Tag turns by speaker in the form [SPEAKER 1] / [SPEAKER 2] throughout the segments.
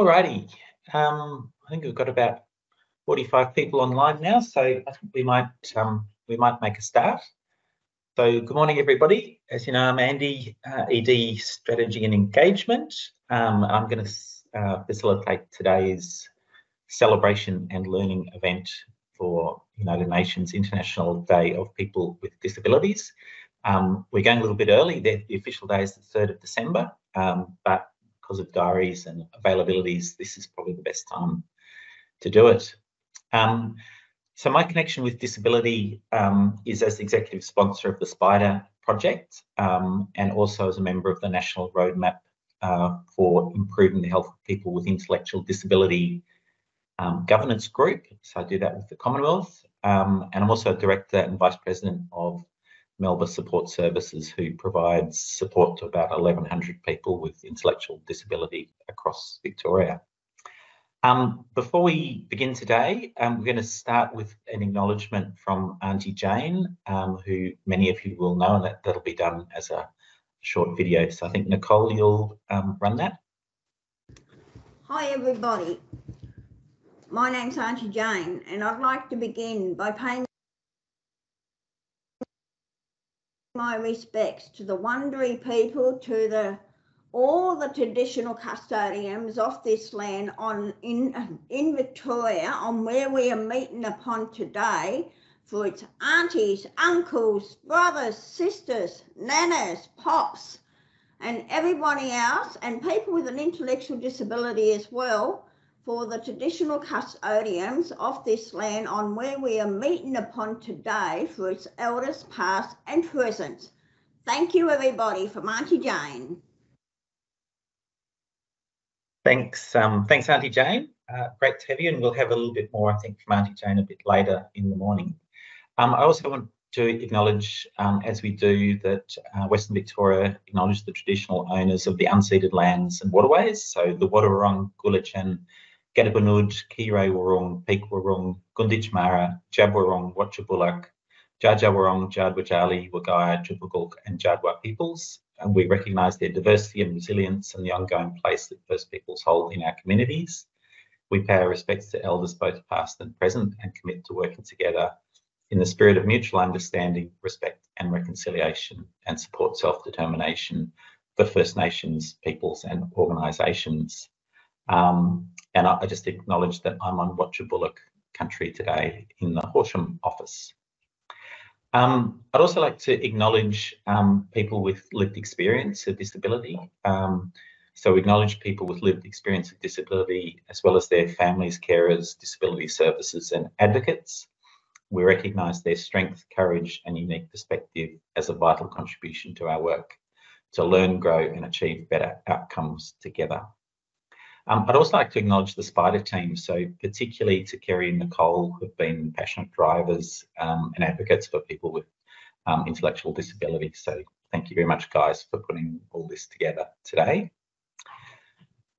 [SPEAKER 1] Alrighty, um, I think we've got about 45 people online now, so I think we might um, we might make a start. So good morning, everybody. As you know, I'm Andy, uh, ED Strategy and Engagement. Um, I'm going to uh, facilitate today's celebration and learning event for United Nations International Day of People with Disabilities. Um, we're going a little bit early. The, official day is the 3rd of December, um, but because of diaries and availabilities, this is probably the best time to do it. Um, so my connection with disability um, is as executive sponsor of the SPIDER project um, and also as a member of the National Roadmap uh, for improving the health of people with intellectual disability um, governance group. So I do that with the Commonwealth. Um, and I'm also a director and vice president of Melba Support Services, who provides support to about 1,100 people with intellectual disability across Victoria. Um, before we begin today, um, we're going to start with an acknowledgement from Auntie Jane, um, who many of you will know, and that, that'll be done as a short video. So I think, Nicole, you'll um, run that.
[SPEAKER 2] Hi, everybody. My name's Auntie Jane, and I'd like to begin by paying my respects to the Wurundjeri people, to the all the traditional custodians of this land on in in Victoria, on where we are meeting upon today, for its aunties, uncles, brothers, sisters, nanas, pops, and everybody else, and people with an intellectual disability as well, for the traditional custodians of this land on where we are meeting upon today for its elders past and present. Thank you everybody from Auntie Jane.
[SPEAKER 1] Thanks, um, thanks Auntie Jane. Uh, great to have you and we'll have a little bit more I think from Auntie Jane a bit later in the morning. Um, I also want to acknowledge, um, as we do, that uh, Western Victoria acknowledge the traditional owners of the unceded lands and waterways, so the Wadawurrung, Gulidjan, Gadubanud, Kirrae Wurrung, Peak Wurrung, Gunditj Mara, Jabwurrung, Wotjobaluk, Jajawarong, Jadwajali, Wergaia, Jupagulk, and Jadwa peoples. And we recognise their diversity and resilience and the ongoing place that First Peoples hold in our communities. We pay our respects to elders both past and present and commit to working together in the spirit of mutual understanding, respect and reconciliation and support self-determination for First Nations peoples and organisations. Um, and I, I, just acknowledge that I'm on Wotjobaluk country today in the Horsham office. Um, I'd also like to acknowledge um, people with lived experience of disability. Um, so we acknowledge people with lived experience of disability as well as their families, carers, disability services and advocates. We recognise their strength, courage and unique perspective as a vital contribution to our work to learn, grow and achieve better outcomes together. Um, I'd also like to acknowledge the SPIDER team, so particularly to Kerry and Nicole, who've been passionate drivers um, and advocates for people with um, intellectual disability. So thank you very much, guys, for putting all this together today.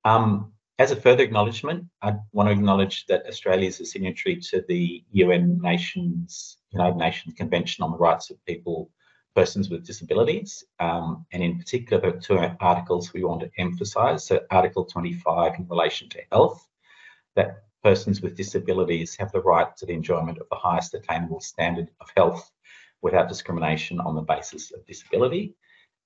[SPEAKER 1] Um, as a further acknowledgement, I want to acknowledge that Australia is a signatory to the UN Nations, United Nations Convention on the Rights of People persons with disabilities. Um, and in particular, are two articles we want to emphasise. So Article 25 in relation to health, that persons with disabilities have the right to the enjoyment of the highest attainable standard of health without discrimination on the basis of disability.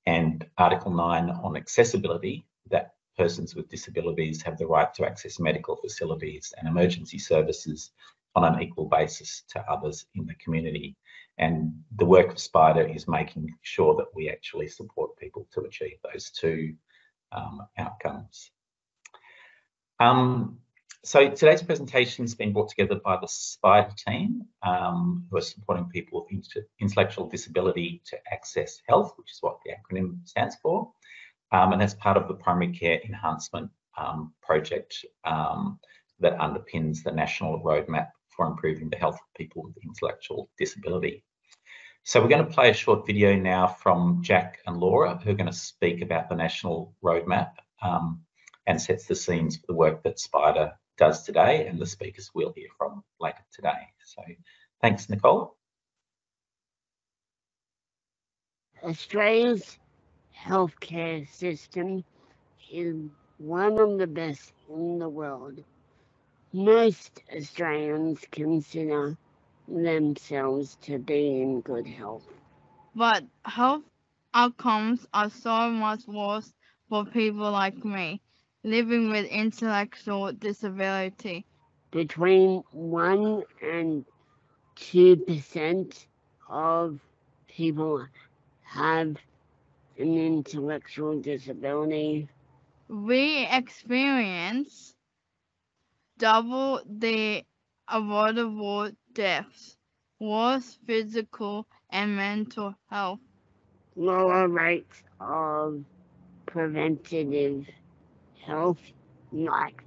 [SPEAKER 1] And Article 9 on accessibility, that persons with disabilities have the right to access medical facilities and emergency services on an equal basis to others in the community. And the work of SPIDER is making sure that we actually support people to achieve those two um, outcomes. Um, so today's presentation has been brought together by the SPIDER team, um, who are supporting people with intellectual disability to access health, which is what the acronym stands for. Um, and that's part of the primary care enhancement um, project um, that underpins the national roadmap for improving the health of people with intellectual disability. So we're going to play a short video now from Jack and Laura, who are going to speak about the national roadmap um, and sets the scenes for the work that SPIDER does today and the speakers we'll hear from later today. So thanks, Nicole.
[SPEAKER 3] Australia's healthcare system is one of the best in the world. Most Australians consider themselves to be in good health.
[SPEAKER 4] But health outcomes are so much worse for people like me living with intellectual disability.
[SPEAKER 3] Between 1 and 2% of people have an intellectual disability.
[SPEAKER 4] We experience double the avoidable deaths, worse physical and mental health,
[SPEAKER 3] lower rates of preventative health like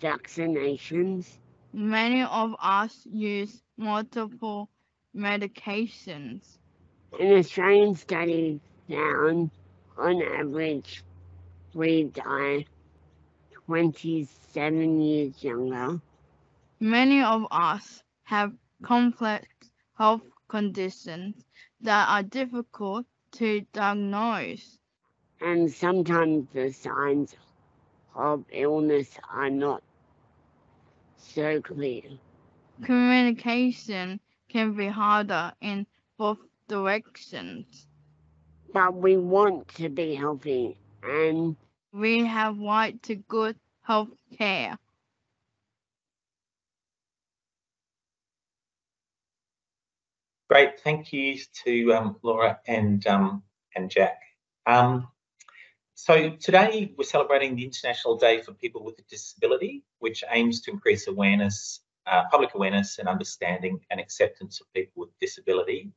[SPEAKER 3] vaccinations.
[SPEAKER 4] Many of us use multiple medications.
[SPEAKER 3] An Australian study found on average we die 27 years younger.
[SPEAKER 4] Many of us have complex health conditions that are difficult to diagnose.
[SPEAKER 3] And sometimes the signs of illness are not so clear.
[SPEAKER 4] Communication can be harder in both directions.
[SPEAKER 3] But we want to be healthy and
[SPEAKER 4] we have right to good health care.
[SPEAKER 1] Great, thank you to um, Laura and um, and Jack. Um, so today we're celebrating the International Day for People with a Disability, which aims to increase awareness, uh, public awareness and understanding and acceptance of people with disability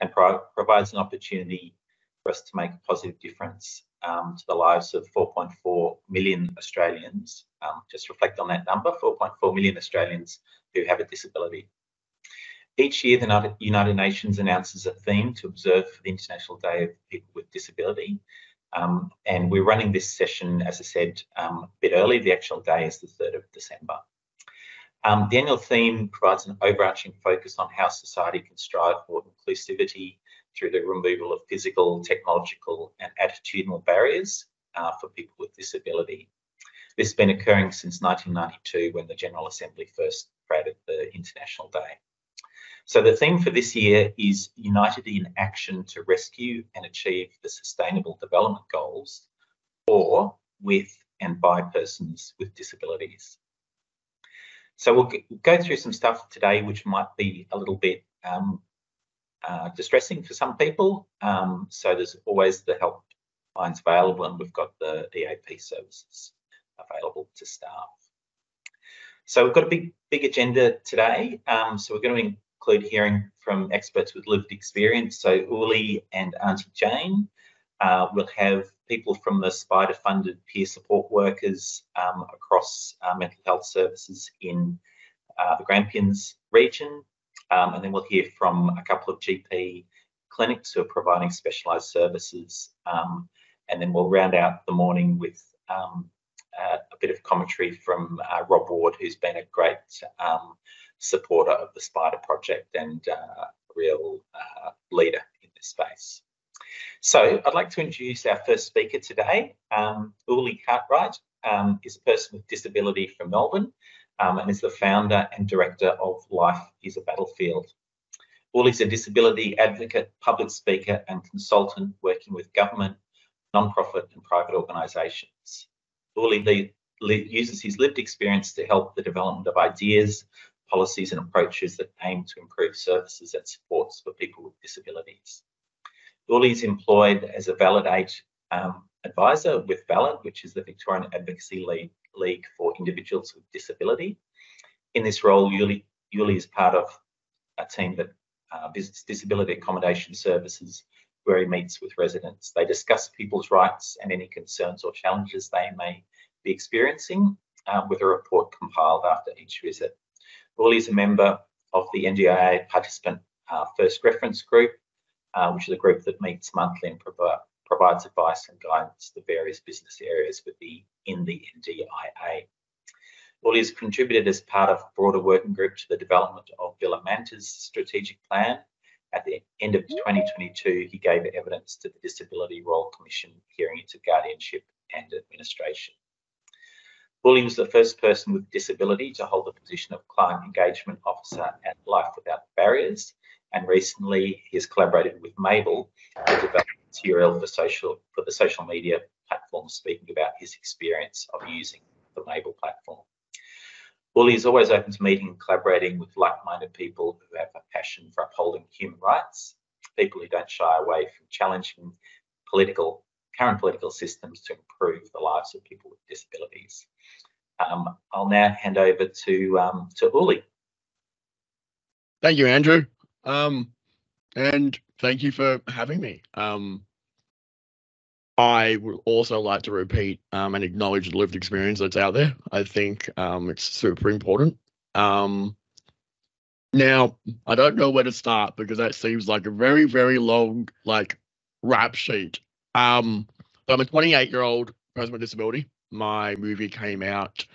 [SPEAKER 1] and pro provides an opportunity for us to make a positive difference um, to the lives of 4.4 million Australians. Um, just reflect on that number, 4.4 million Australians who have a disability. Each year, the United Nations announces a theme to observe for the International Day of People with Disability. Um, and we're running this session, as I said, um, a bit early. The actual day is the 3rd of December. Um, the annual theme provides an overarching focus on how society can strive for inclusivity through the removal of physical, technological, and attitudinal barriers uh, for people with disability. This has been occurring since 1992 when the General Assembly first created the International Day. So the theme for this year is United in Action to Rescue and Achieve the Sustainable Development Goals for, with and by persons with disabilities. So we'll go through some stuff today which might be a little bit um, uh, distressing for some people. Um, so there's always the help lines available and we've got the EAP services available to staff. So we've got a big, big agenda today. Um, so we're going to include hearing from experts with lived experience. So Uli and Auntie Jane. Uh, we'll have people from the SPIDER-funded peer support workers um, across uh, mental health services in uh, the Grampians region. Um, and then we'll hear from a couple of GP clinics who are providing specialised services. Um, and then we'll round out the morning with um, uh, a bit of commentary from uh, Rob Ward, who's been a great um, supporter of the SPIDER project and uh, real uh, leader in this space. So I'd like to introduce our first speaker today. Um, Uli Cartwright um, is a person with disability from Melbourne um, and is the founder and director of Life is a Battlefield. Is a disability advocate, public speaker and consultant working with government, non-profit and private organisations. Uli uses his lived experience to help the development of ideas, policies and approaches that aim to improve services and supports for people with disabilities. Uli is employed as a Validate um, advisor with Valid, which is the Victorian Advocacy League, League for Individuals with Disability. In this role, Uli, Uli is part of a team that uh, visits disability accommodation services where he meets with residents. They discuss people's rights and any concerns or challenges they may be experiencing uh, with a report compiled after each visit. Uli is a member of the NDIA Participant uh, First Reference Group, uh, which is a group that meets monthly and provi provides advice and guidance to various business areas within the, NDIA. Uli has contributed as part of a broader working group to the development of Villamanta's strategic plan. At the end of 2022, he gave evidence to the Disability Royal Commission hearing into guardianship and administration. Uli was the first person with disability to hold the position of Client Engagement Officer at Life Without Barriers, and recently he has collaborated with Mable to develop material for social for the social media platform, speaking about his experience of using the Mable platform. Uli is always open to meeting and collaborating with like-minded people who have a passion for upholding human rights, people who don't shy away from challenging political current political systems to improve the lives of people with disabilities. Um, I'll now hand over to um, to Uli.
[SPEAKER 5] Thank you, Andrew. Um, and thank you for having me. Um, I would also like to repeat um, and acknowledge the lived experience that's out there. I think um, it's super important. Um, now, I don't know where to start because that seems like a very, very long like rap sheet. Um, so I'm a 28 year old person with disability. My movie came out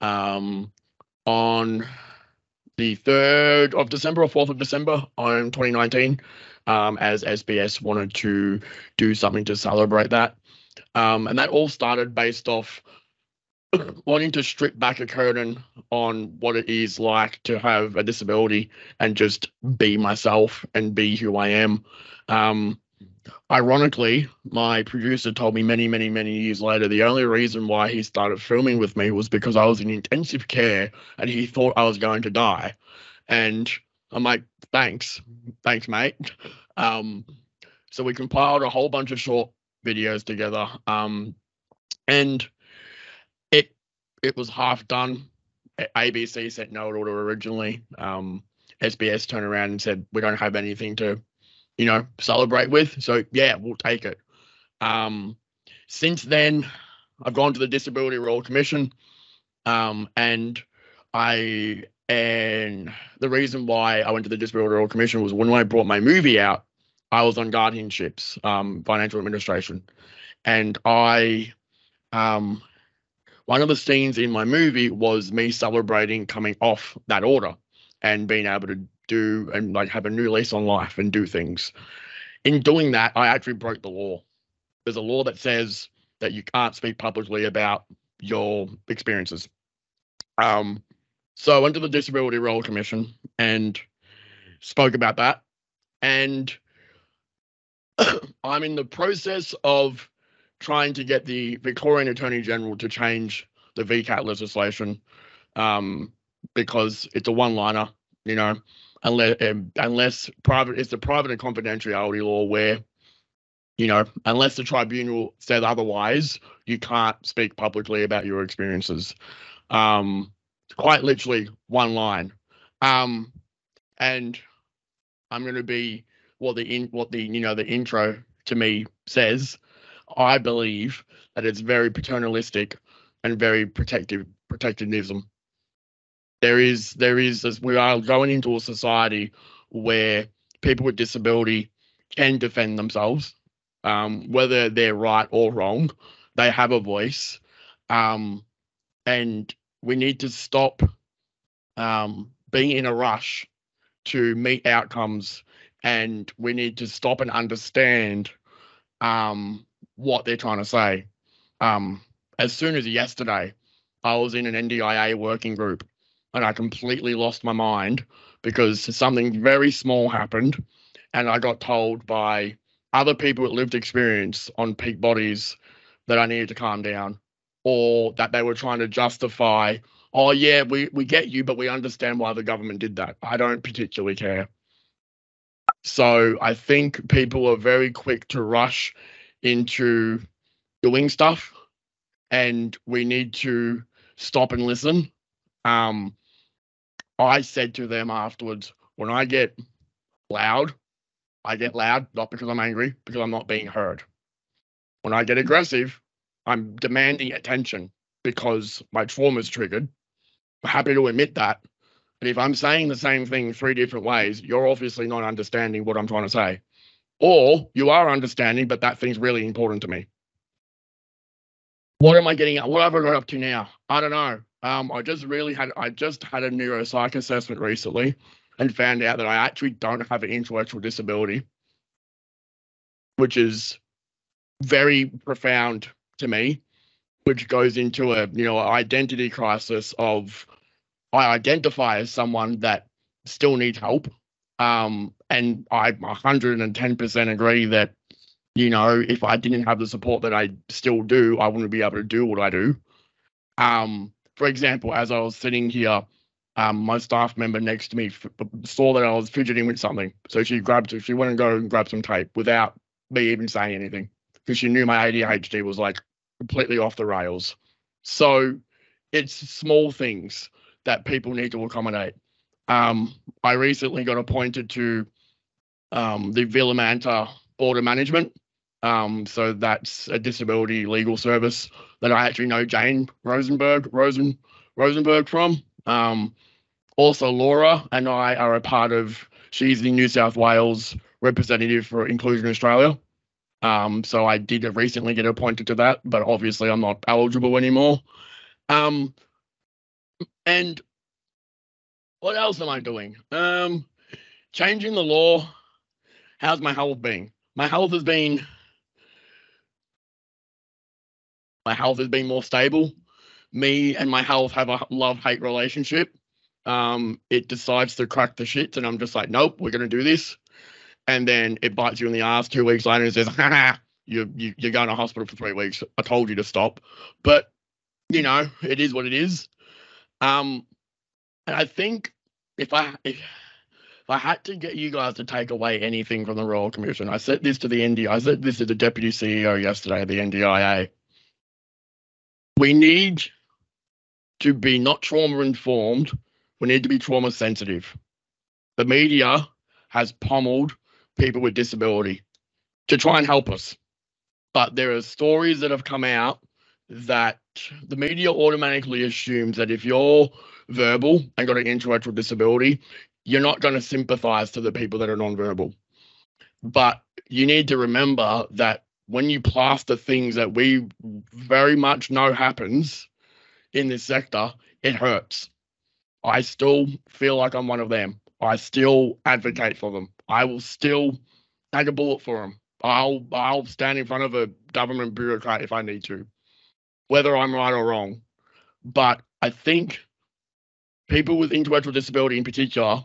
[SPEAKER 5] um, on the 3rd of December or 4th of December on 2019 um, as SBS wanted to do something to celebrate that. Um, and that all started based off wanting to strip back a curtain on what it is like to have a disability and just be myself and be who I am. Um, ironically, my producer told me many, many, many years later the only reason why he started filming with me was because I was in intensive care and he thought I was going to die. And I'm like, thanks, thanks, mate. Um, so we compiled a whole bunch of short videos together. Um, and it it was half done. ABC said no to it originally. Um, SBS turned around and said we don't have anything to, you know, celebrate with. So yeah, we'll take it. Um, since then, I've gone to the Disability Royal Commission, um, and I and the reason why I went to the Disability Royal Commission was when I brought my movie out, I was on guardianships, um, financial administration, and I, um, one of the scenes in my movie was me celebrating coming off that order and being able to do and like have a new lease on life and do things. In doing that, I actually broke the law. There's a law that says that you can't speak publicly about your experiences. Um, so I went to the Disability Royal Commission and spoke about that. And I'm in the process of trying to get the Victorian Attorney General to change the VCAT legislation um, because it's a one-liner, you know, unless um, unless private it's a private and confidentiality law where, you know, unless the tribunal says otherwise, you can't speak publicly about your experiences. Um, quite literally one line. Um, and I'm going to be what the in what the you know the intro to me says. I believe that it's very paternalistic and very protective protectionism. There is there is as we are going into a society where people with disability can defend themselves, um, whether they're right or wrong. They have a voice, um, and we need to stop um, being in a rush to meet outcomes and we need to stop and understand um, what they're trying to say. Um, as soon as yesterday, I was in an NDIA working group and I completely lost my mind because something very small happened and I got told by other people with lived experience on peak bodies that I needed to calm down or that they were trying to justify, oh, yeah, we, we get you, but we understand why the government did that. I don't particularly care. So I think people are very quick to rush into doing stuff, and we need to stop and listen. Um, I said to them afterwards, when I get loud, I get loud not because I'm angry, because I'm not being heard. When I get aggressive, I'm demanding attention because my trauma is triggered. I'm happy to admit that. But if I'm saying the same thing three different ways, you're obviously not understanding what I'm trying to say. Or you are understanding, but that thing's really important to me. What am I getting at? What have I got up to now? I don't know. Um, I just really had I just had a neuropsych assessment recently and found out that I actually don't have an intellectual disability, which is very profound to me. which goes into a you know identity crisis of I identify as someone that still needs help. Um, and I 110% agree that, you know, if I didn't have the support that I still do, I wouldn't be able to do what I do. Um, for example, as I was sitting here, um, my staff member next to me f- saw that I was fidgeting with something. So she grabbed, she went and go and grabbed some tape without me even saying anything because she knew my ADHD was like completely off the rails. So it's small things that people need to accommodate. Um, I recently got appointed to um, the Villamanta Border Management. Um, so that's a disability legal service that I actually know Jane Rosenberg Rosen Rosenberg from. Um, also, Laura and I are a part of. She's the New South Wales representative for Inclusion Australia. Um, so I did recently get appointed to that, but obviously I'm not eligible anymore. Um, and what else am I doing? Um, changing the law. How's my health been? My health has been. My health has been more stable. Me and my health have a love-hate relationship. Um, it decides to crack the shits, and I'm just like, nope, we're gonna do this. And then it bites you in the ass two weeks later and says, ha you, you you're going to hospital for three weeks. I told you to stop. But you know, it is what it is. Um, and I think if I if, if I had to get you guys to take away anything from the Royal Commission, I said this to the NDI. I said this to the Deputy CEO yesterday the NDIA. We need to be not trauma informed. We need to be trauma sensitive. The media has pummeled people with disability to try and help us. But there are stories that have come out that the media automatically assumes that if you're verbal and got an intellectual disability, you're not going to sympathize to the people that are nonverbal. But you need to remember that when you plaster things that we very much know happens in this sector, it hurts. I still feel like I'm one of them. I still advocate for them. I will still take a bullet for them. I'll I'll stand in front of a government bureaucrat if I need to, whether I'm right or wrong. But I think people with intellectual disability in particular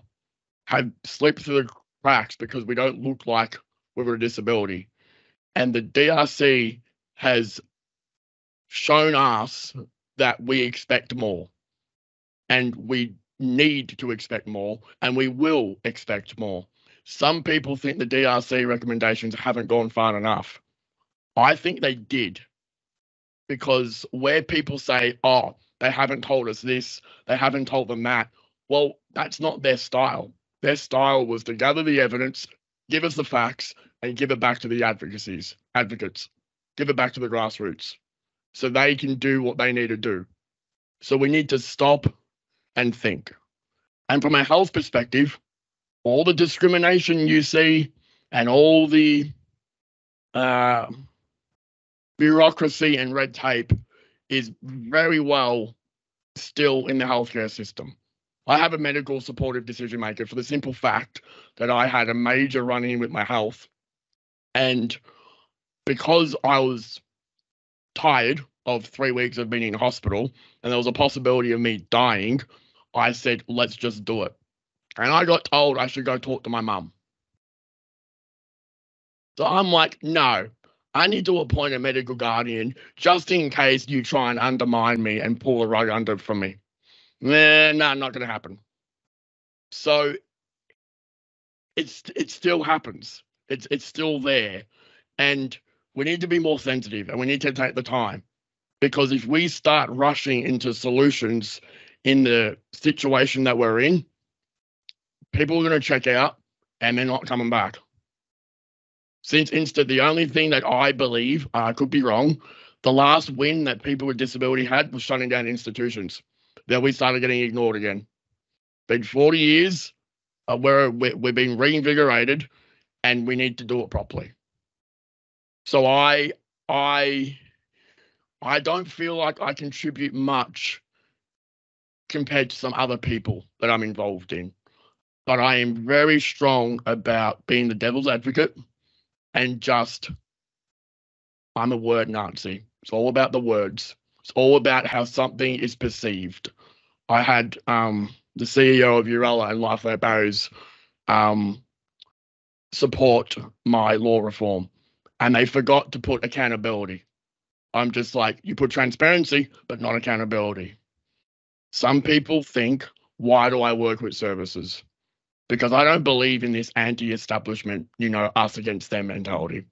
[SPEAKER 5] have slipped through the cracks because we don't look like we're a disability. And the DRC has shown us that we expect more. And we need to expect more, and we will expect more. Some people think the DRC recommendations haven't gone far enough. I think they did. Because where people say, oh, they haven't told us this, they haven't told them that, well, that's not their style. Their style was to gather the evidence, give us the facts, and give it back to the advocacies, advocates, give it back to the grassroots so they can do what they need to do. So we need to stop and think. And from a health perspective, all the discrimination you see and all the uh, bureaucracy and red tape is very well still in the healthcare system. I have a medical supportive decision maker for the simple fact that I had a major run in with my health. And because I was tired of three weeks of being in hospital and there was a possibility of me dying, I said, let's just do it. And I got told I should go talk to my mum. So I'm like, no, I need to appoint a medical guardian just in case you try and undermine me and pull the rug under from me. Nah, nah, not going to happen. So it's it still happens. It's it's still there, and we need to be more sensitive and we need to take the time because if we start rushing into solutions in the situation that we're in, people are going to check out and they're not coming back. Since Insta, the only thing that I believe, I uh, could be wrong, the last win that people with disability had was shutting down institutions. Then we started getting ignored again. Been 40 years uh, where we, we've been reinvigorated and we need to do it properly. So I, I, I don't feel like I contribute much compared to some other people that I'm involved in. But I am very strong about being the devil's advocate and just, I'm a word Nazi. It's all about the words. It's all about how something is perceived. I had um, the CEO of Yooralla and Life Barriers um, support my law reform, and they forgot to put accountability. I'm just like, you put transparency, but not accountability. Some people think, why do I work with services? Because I don't believe in this anti establishment, you know, us against them mentality.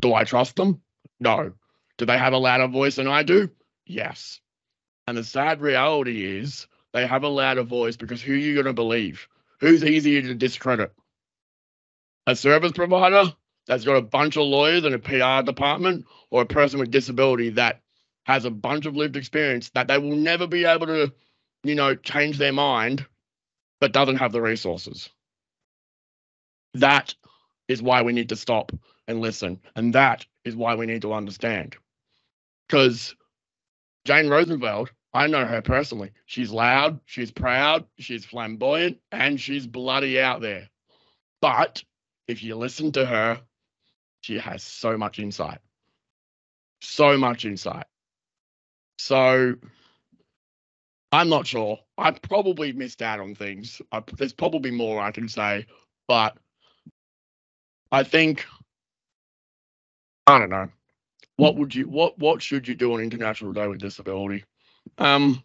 [SPEAKER 5] Do I trust them? No. Do they have a louder voice than I do? Yes. And the sad reality is they have a louder voice because who are you going to believe? Who's easier to discredit? A service provider that's got a bunch of lawyers and a PR department, or a person with disability that has a bunch of lived experience that they will never be able to, you know, change their mind, but doesn't have the resources. That is why we need to stop and listen. And that is why we need to understand. Because Jane Rosenfeld, I know her personally. She's loud, she's proud, she's flamboyant, and she's bloody out there. But if you listen to her, she has so much insight. So much insight. So I'm not sure. I probably missed out on things. I, there's probably more I can say, but I think I don't know. What would you what what should you do on International Day with Disability? Um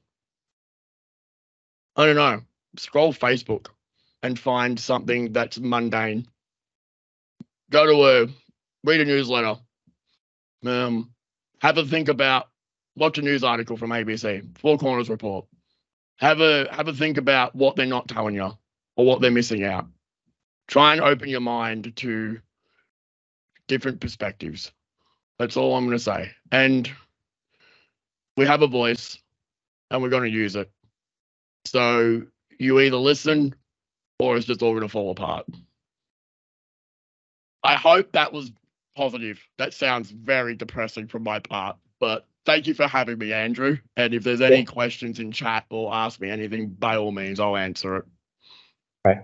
[SPEAKER 5] I don't know. Scroll Facebook and find something that's mundane. Go to a read a newsletter. Um have a think about watch a news article from ABC, Four Corners Report. Have a have a think about what they're not telling you or what they're missing out. Try and open your mind to different perspectives. That's all I'm going to say. And we have a voice and we're going to use it. So you either listen or it's just all going to fall apart. I hope that was positive. That sounds very depressing from my part, but thank you for having me, Andrew. And if there's any questions in chat or ask me anything, by all means, I'll answer it.
[SPEAKER 1] Right.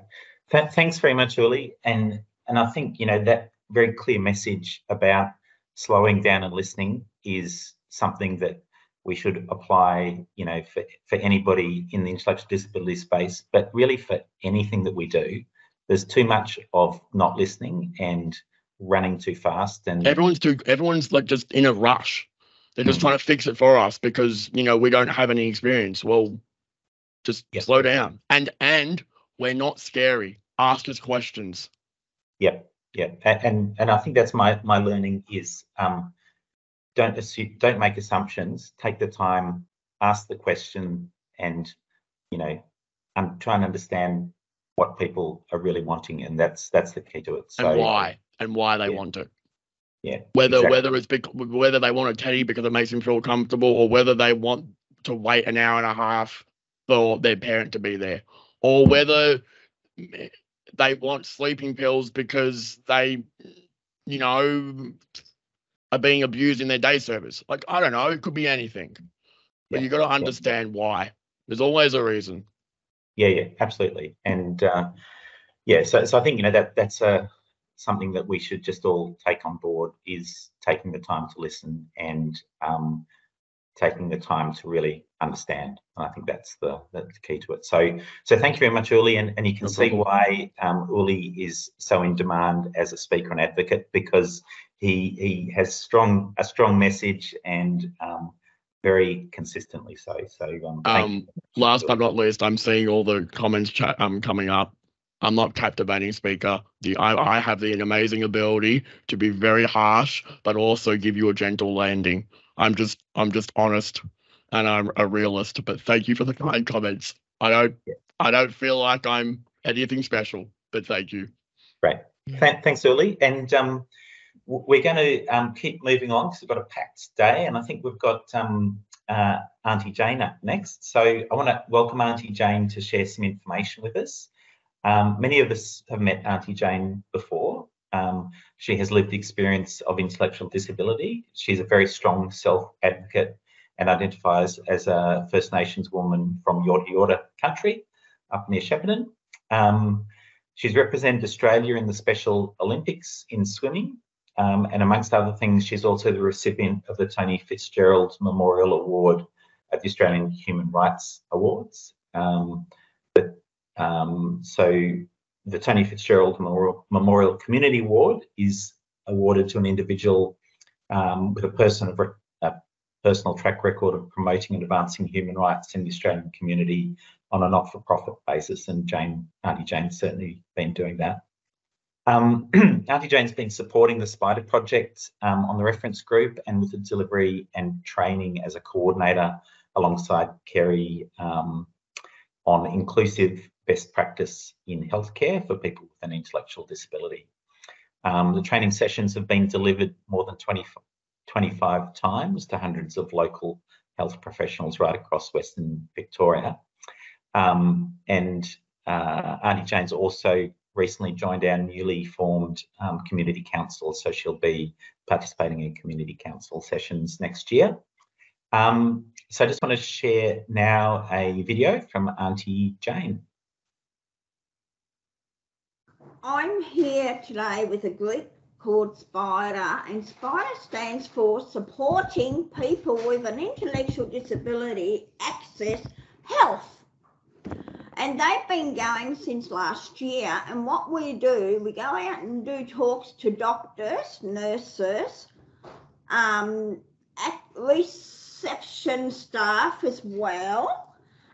[SPEAKER 1] Th- thanks very much, Uli. And and I think you know that very clear message about slowing down and listening is something that we should apply, you know, for, for anybody in the intellectual disability space, but really for anything that we do. There's too much of not listening and running too fast and
[SPEAKER 5] everyone's too everyone's like just in a rush. They're just
[SPEAKER 1] Mm.
[SPEAKER 5] trying to fix it for us because you know we don't have any experience. Well, just
[SPEAKER 1] Yep.
[SPEAKER 5] slow down. And and we're not scary. Ask us questions.
[SPEAKER 1] Yeah, yeah, A- and and I think that's my my learning is um, don't assume, don't make assumptions. Take the time, ask the question, and you know, and try and understand what people are really wanting, and that's that's the key to it. So
[SPEAKER 5] and why and why they
[SPEAKER 1] yeah.
[SPEAKER 5] want to.
[SPEAKER 1] Yeah,
[SPEAKER 5] Whether
[SPEAKER 1] exactly.
[SPEAKER 5] whether it's bec- whether they want a teddy because it makes them feel comfortable, or whether they want to wait an hour and a half for their parent to be there, or whether they want sleeping pills because they, you know, are being abused in their day service. Like I don't know, it could be anything, but
[SPEAKER 1] Yeah,
[SPEAKER 5] you got to understand why. There's always a reason.
[SPEAKER 1] Yeah, yeah, absolutely. And uh, yeah, so so I think you know that that's uh, something that we should just all take on board is taking the time to listen and um, taking the time to really understand. And I think that's the that's the key to it. So so thank you very much, Uli, and, and you can see why um, Uli is so in demand as a speaker and advocate because he he has strong a strong message and um, very consistently so. So um,
[SPEAKER 5] Um, last but not least, I'm seeing all the comments chat um coming up. I'm not captivating speaker. The I, I have the amazing ability to be very harsh, but also give you a gentle landing. I'm just I'm just honest and I'm a realist. But thank you for the kind comments. I don't I don't feel like I'm anything special, but thank you.
[SPEAKER 1] Great. Th- thanks, Uli. And um, we're going to um, keep moving on because we've got a packed day, and I think we've got um, uh, Auntie Jane up next. So I want to welcome Auntie Jane to share some information with us. Um, many of us have met Auntie Jane before. Um, she has lived the experience of intellectual disability. She's a very strong self advocate and identifies as a First Nations woman from Yorta Yorta country up near Shepparton. Um, She's represented Australia in the Special Olympics in swimming. Um, and amongst other things, she's also the recipient of the Tony Fitzgerald Memorial Award at the Australian Human Rights Awards. Um, but, um, so the Tony Fitzgerald Memorial, Memorial Community Award is awarded to an individual um, with a person of a personal track record of promoting and advancing human rights in the Australian community on a not-for-profit basis, and Jane, Auntie Jane's certainly been doing that. Um, Auntie Jane's been supporting the Spider Project um, on the reference group and with the delivery and training as a coordinator alongside Kerry um, on inclusive best practice in healthcare for people with an intellectual disability. Um, the training sessions have been delivered more than 20, 25 times to hundreds of local health professionals right across Western Victoria. Um, and uh, Auntie Jane's also recently joined our newly formed um, community council, so she'll be participating in community council sessions next year. Um, so I just want to share now a video from Auntie Jane.
[SPEAKER 2] I'm here today with a group called SPIDER, and SPIDER stands for Supporting People with an Intellectual Disability Access Health. And they've been going since last year. And what we do, we go out and do talks to doctors, nurses, um, reception staff as well.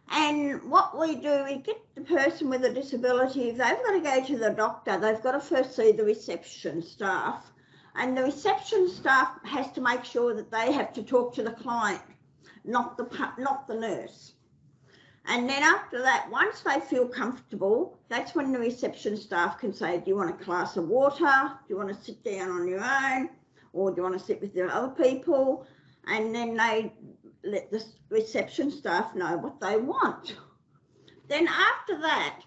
[SPEAKER 2] And what we do, we get the person with a disability, if they've got to go to the doctor, they've got to first see the reception staff. And the reception staff has to make sure that they have to talk to the client, not the not the nurse. And then after that, once they feel comfortable, that's when the reception staff can say, Do you want a glass of water? Do you want to sit down on your own? Or do you want to sit with the other people? And then they let the reception staff know what they want. Then after that,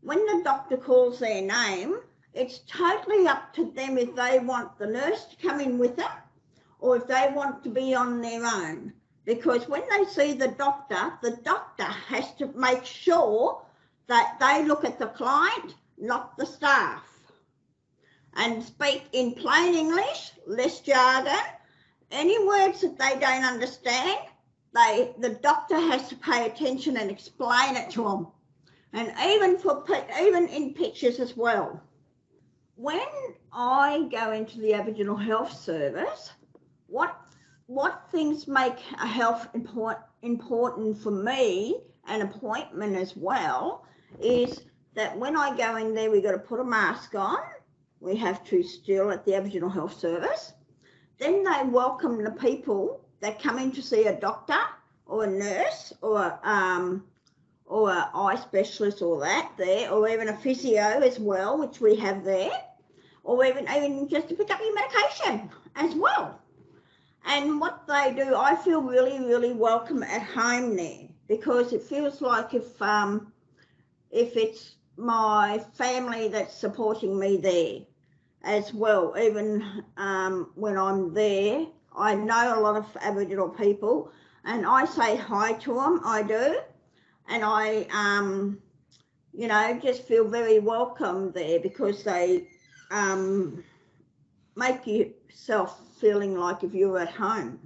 [SPEAKER 2] when the doctor calls their name, it's totally up to them if they want the nurse to come in with them or if they want to be on their own because when they see the doctor, the doctor has to make sure that they look at the client, not the staff, and speak in plain English, less jargon. Any words that they don't understand, they the doctor has to pay attention and explain it to them, and even for even in pictures as well. When I go into the Aboriginal Health Service, what what things make a health import, important for me, an appointment as well, is that when I go in there, we've got to put a mask on. We have to still at the Aboriginal Health Service. Then they welcome the people that come in to see a doctor or a nurse or um, or an eye specialist or that there, or even a physio as well, which we have there, or even even just to pick up your medication as well. And what they do, I feel really, really welcome at home there because it feels like if um, if it's my family that's supporting me there as well. Even um, when I'm there, I know a lot of Aboriginal people, and I say hi to them. I do, and I, um, you know, just feel very welcome there because they um, make yourself feeling like if you're at home.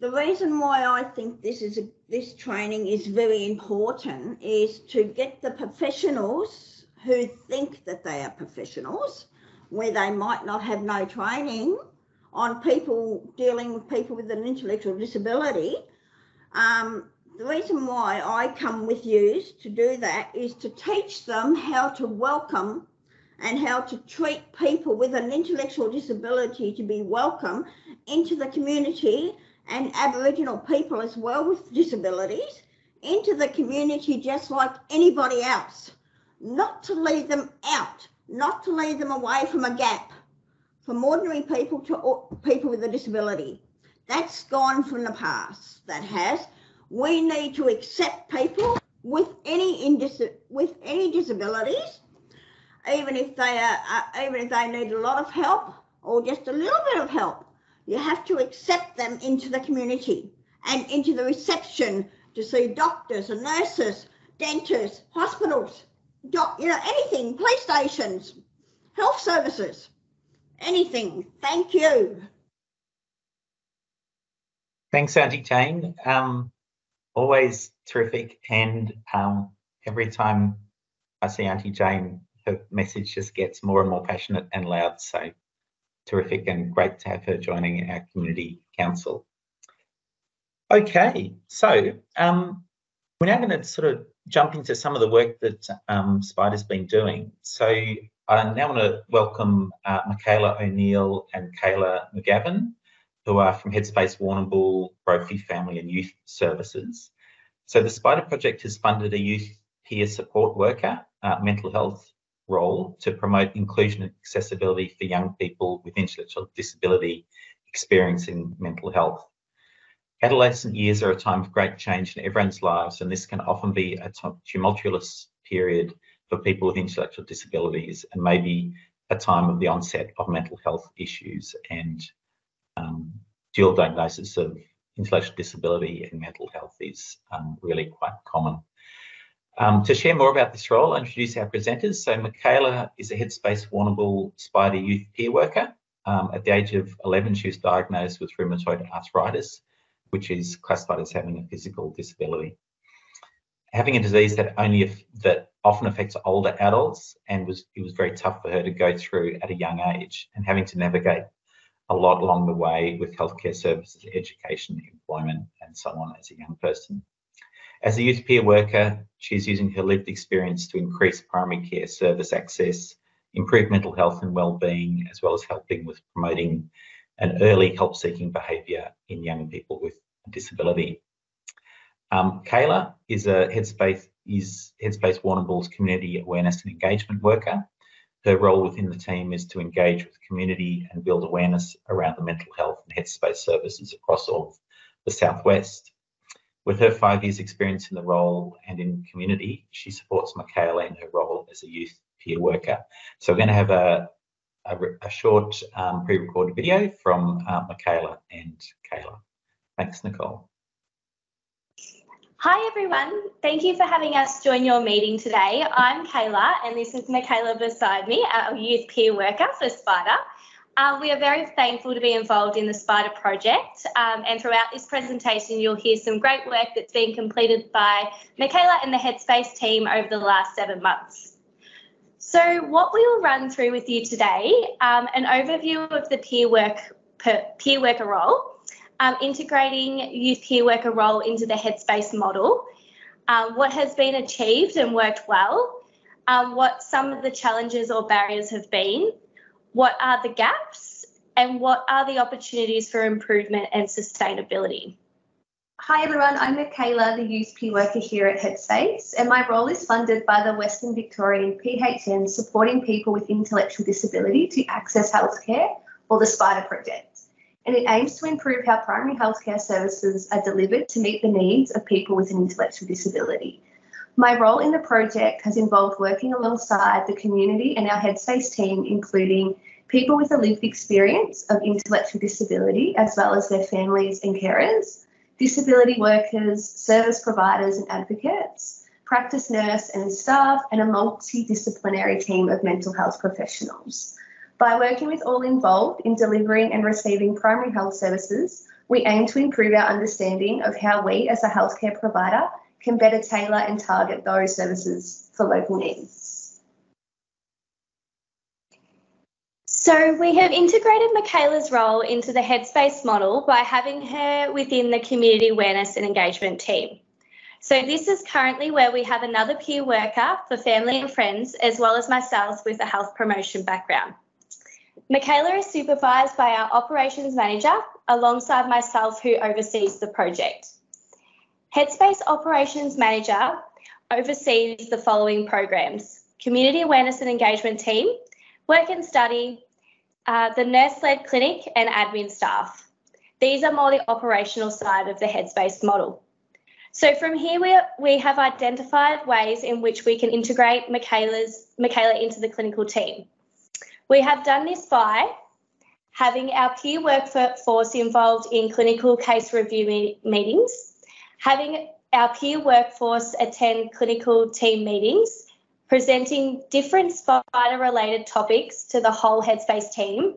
[SPEAKER 2] The reason why I think this is a, this training is very important is to get the professionals who think that they are professionals, where they might not have no training on people dealing with people with an intellectual disability. Um, the reason why I come with you to do that is to teach them how to welcome and how to treat people with an intellectual disability to be welcome into the community and Aboriginal people as well with disabilities into the community just like anybody else. Not to leave them out, not to leave them away from a gap from ordinary people to people with a disability. That's gone from the past. That has. We need to accept people with any with any disabilities even if they are, uh, even if they need a lot of help or just a little bit of help, you have to accept them into the community and into the reception to see doctors and nurses, dentists, hospitals, doc, you know, anything, police stations, health services, anything. Thank you.
[SPEAKER 1] Thanks, Auntie Jane. Um, always terrific. And um, every time I see Auntie Jane, her message just gets more and more passionate and loud. So terrific and great to have her joining our community council. Okay, so um, we're now going to sort of jump into some of the work that um, Spider's been doing. So I now want to welcome uh, Michaela O'Neill and Kayla McGavin, who are from Headspace Warrnambool Brophy Family and Youth Services. So the Spider Project has funded a youth peer support worker uh, mental health role to promote inclusion and accessibility for young people with intellectual disability experiencing mental health. Adolescent years are a time of great change in everyone's lives, and this can often be a tumultuous period for people with intellectual disabilities and maybe a time of the onset of mental health issues and um, dual diagnosis of intellectual disability and mental health is um, really quite common. Um, to share more about this role, I'll introduce our presenters. So Michaela is a Headspace Warrnambool Spider Youth Peer Worker. Um, at the age of 11, she was diagnosed with rheumatoid arthritis, which is classified as having a physical disability. Having a disease that only that often affects older adults, and was it was very tough for her to go through at a young age, and having to navigate a lot along the way with healthcare services, education, employment, and so on as a young person. As a youth peer worker, she's using her lived experience to increase primary care service access, improve mental health and well-being, as well as helping with promoting an early help-seeking behaviour in young people with a disability. Um, Kayla is a Headspace is Headspace Warrnambool's community awareness and engagement worker. Her role within the team is to engage with community and build awareness around the mental health and Headspace services across all of the southwest. With her five years experience in the role and in community, she supports Michaela in her role as a youth peer worker. So we're going to have a, a, a short um, pre-recorded video from uh, Michaela and Kayla. Thanks, Nicole.
[SPEAKER 6] Hi everyone, thank you for having us join your meeting today. I'm Kayla and this is Michaela beside me, our youth peer worker for SPIDER. Uh, we are very thankful to be involved in the SPIDER project um, and throughout this presentation you'll hear some great work that's been completed by Michaela and the Headspace team over the last seven months. So what we will run through with you today, um, an overview of the peer work peer worker role, um, integrating youth peer worker role into the Headspace model, um, what has been achieved and worked well, um, what some of the challenges or barriers have been, what are the gaps, and what are the opportunities for improvement and sustainability.
[SPEAKER 7] Hi everyone, I'm Michaela, the peer worker here at Headspace, and my role is funded by the Western Victorian PHN supporting people with intellectual disability to access healthcare or the SPIDER project. And it aims to improve how primary healthcare services are delivered to meet the needs of people with an intellectual disability. My role in the project has involved working alongside the community and our Headspace team, including people with a lived experience of intellectual disability, as well as their families and carers, disability workers, service providers and advocates, practice nurse and staff, and a multidisciplinary team of mental health professionals. By working with all involved in delivering and receiving primary health services, we aim to improve our understanding of how we as a healthcare provider can better tailor and target those services for local needs.
[SPEAKER 6] So we have integrated Michaela's role into the Headspace model by having her within the community awareness and engagement team. So this is currently where we have another peer worker for family and friends, as well as myself with a health promotion background. Michaela is supervised by our operations manager alongside myself who oversees the project. Headspace Operations Manager oversees the following programs Community Awareness and Engagement Team, Work and Study, uh, the Nurse Led Clinic, and admin staff. These are more the operational side of the Headspace model. So from here, we, we have identified ways in which we can integrate Michaela's, Michaela into the clinical team. We have done this by having our peer workforce involved in clinical case review me meetings, having our peer workforce attend clinical team meetings, presenting different spider related topics to the whole Headspace team,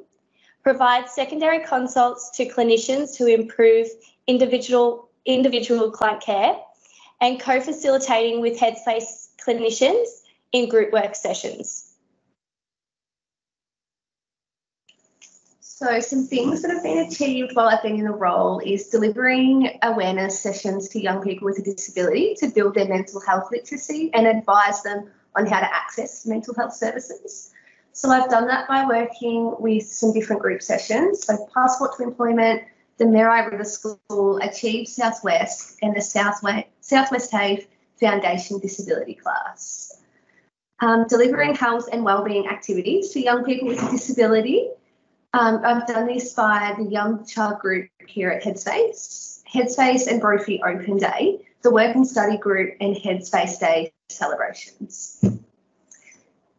[SPEAKER 6] provide secondary consults to clinicians to improve individual, individual client care, and co-facilitating with Headspace clinicians in group work sessions.
[SPEAKER 7] So some things that have been achieved while I've been in the role is delivering awareness sessions to young people with a disability to build their mental health literacy and advise them on how to access mental health services. So I've done that by working with some different group sessions. So Passport to Employment, the Merri River School, Achieve Southwest, and the Southwest, Southwest Foundation Disability class. Um, delivering health and wellbeing activities to young people with a disability um, I've done this by the Young Child Group here at Headspace, Headspace and Brophy Open Day, the Work and Study Group, and Headspace Day celebrations.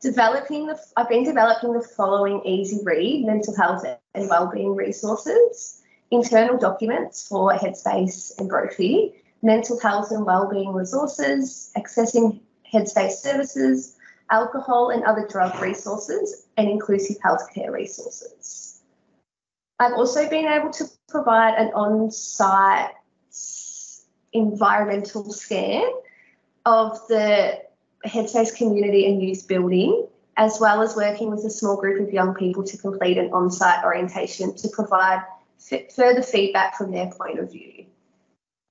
[SPEAKER 7] Developing the, I've been developing the following easy read mental health and wellbeing resources, internal documents for Headspace and Brophy, mental health and wellbeing resources, accessing Headspace services, alcohol and other drug resources, and inclusive healthcare resources. I've also been able to provide an on site environmental scan of the Headspace community and youth building, as well as working with a small group of young people to complete an on site orientation to provide further feedback from their point of view.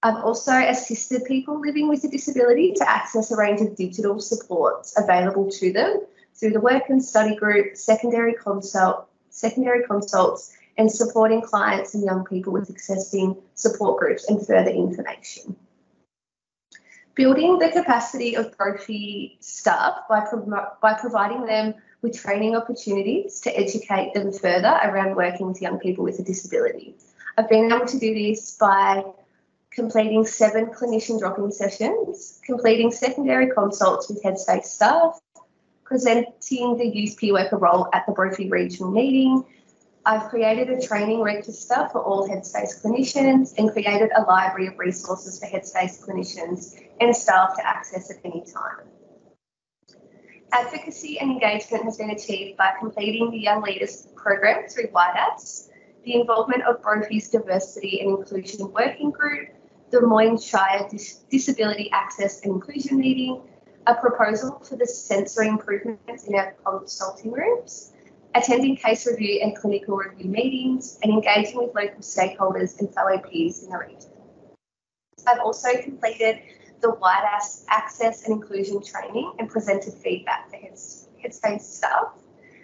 [SPEAKER 7] I've also assisted people living with a disability to access a range of digital supports available to them through the work and study group, secondary consult, secondary consults, and supporting clients and young people with accessing support groups and further information. Building the capacity of Brophy staff by, by providing them with training opportunities to educate them further around working with young people with a disability. I've been able to do this by completing seven clinician drop-in sessions, completing secondary consults with Headspace staff, presenting the youth peer worker role at the Brophy regional meeting. I've created a training register for all Headspace clinicians and created a library of resources for Headspace clinicians and staff to access at any time. Advocacy and engagement has been achieved by completing the Young Leaders program through YDAS, the involvement of Brophy's Diversity and Inclusion Working Group, the Moyne Shire Dis Disability Access and Inclusion Meeting, a proposal for the sensory improvements in our consulting rooms, attending case review and clinical review meetings, and engaging with local stakeholders and fellow peers in the region. I've also completed the YDAS access and inclusion training and presented feedback to Headspace staff,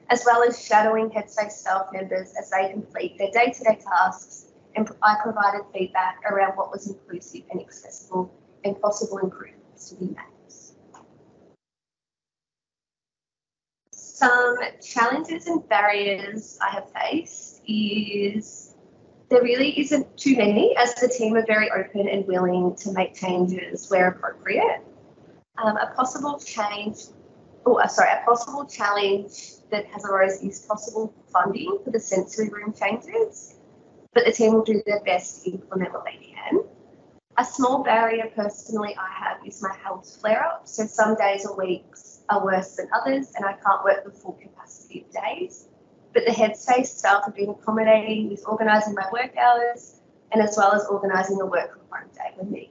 [SPEAKER 7] as well as shadowing Headspace staff members as they complete their day-to-day -day tasks, and I provided feedback around what was inclusive and accessible and possible improvements to be made. some challenges and barriers I have faced is there really isn't too many as the team are very open and willing to make changes where appropriate. Um, a possible change, oh, uh, sorry, a possible challenge that has arisen is possible funding for the sensory room changes, but the team will do their best to implement what they can. A small barrier personally I have is my health flare up. So some days or weeks are worse than others, and I can't work the full capacity of days. But the Headspace staff have been accommodating with organising my work hours and as well as organising the work from home day when needed.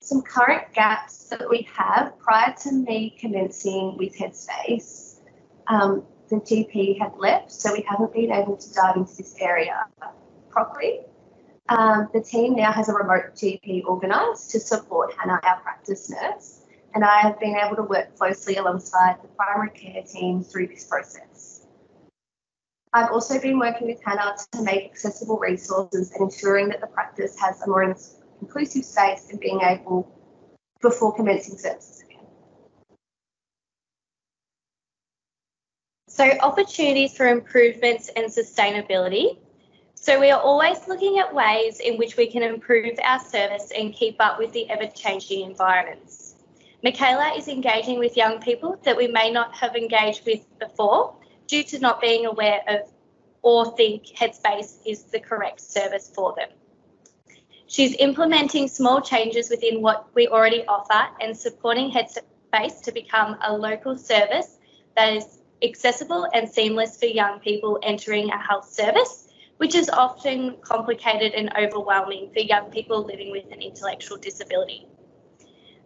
[SPEAKER 7] Some current gaps that we have prior to me commencing with Headspace, um, the GP had left, so we haven't been able to dive into this area properly. Um, the team now has a remote GP organised to support Hannah, our practice nurse, and I have been able to work closely alongside the primary care team through this process. I've also been working with Hannah to make accessible resources and ensuring that the practice has a more inclusive space and being able before commencing services
[SPEAKER 6] So opportunities for improvements and sustainability so we are always looking at ways in which we can improve our service and keep up with the ever-changing environments. Michaela is engaging with young people that we may not have engaged with before due to not being aware of or think Headspace is the correct service for them. She's implementing small changes within what we already offer and supporting Headspace to become a local service that is accessible and seamless for young people entering a health service, which is often complicated and overwhelming for young people living with an intellectual disability.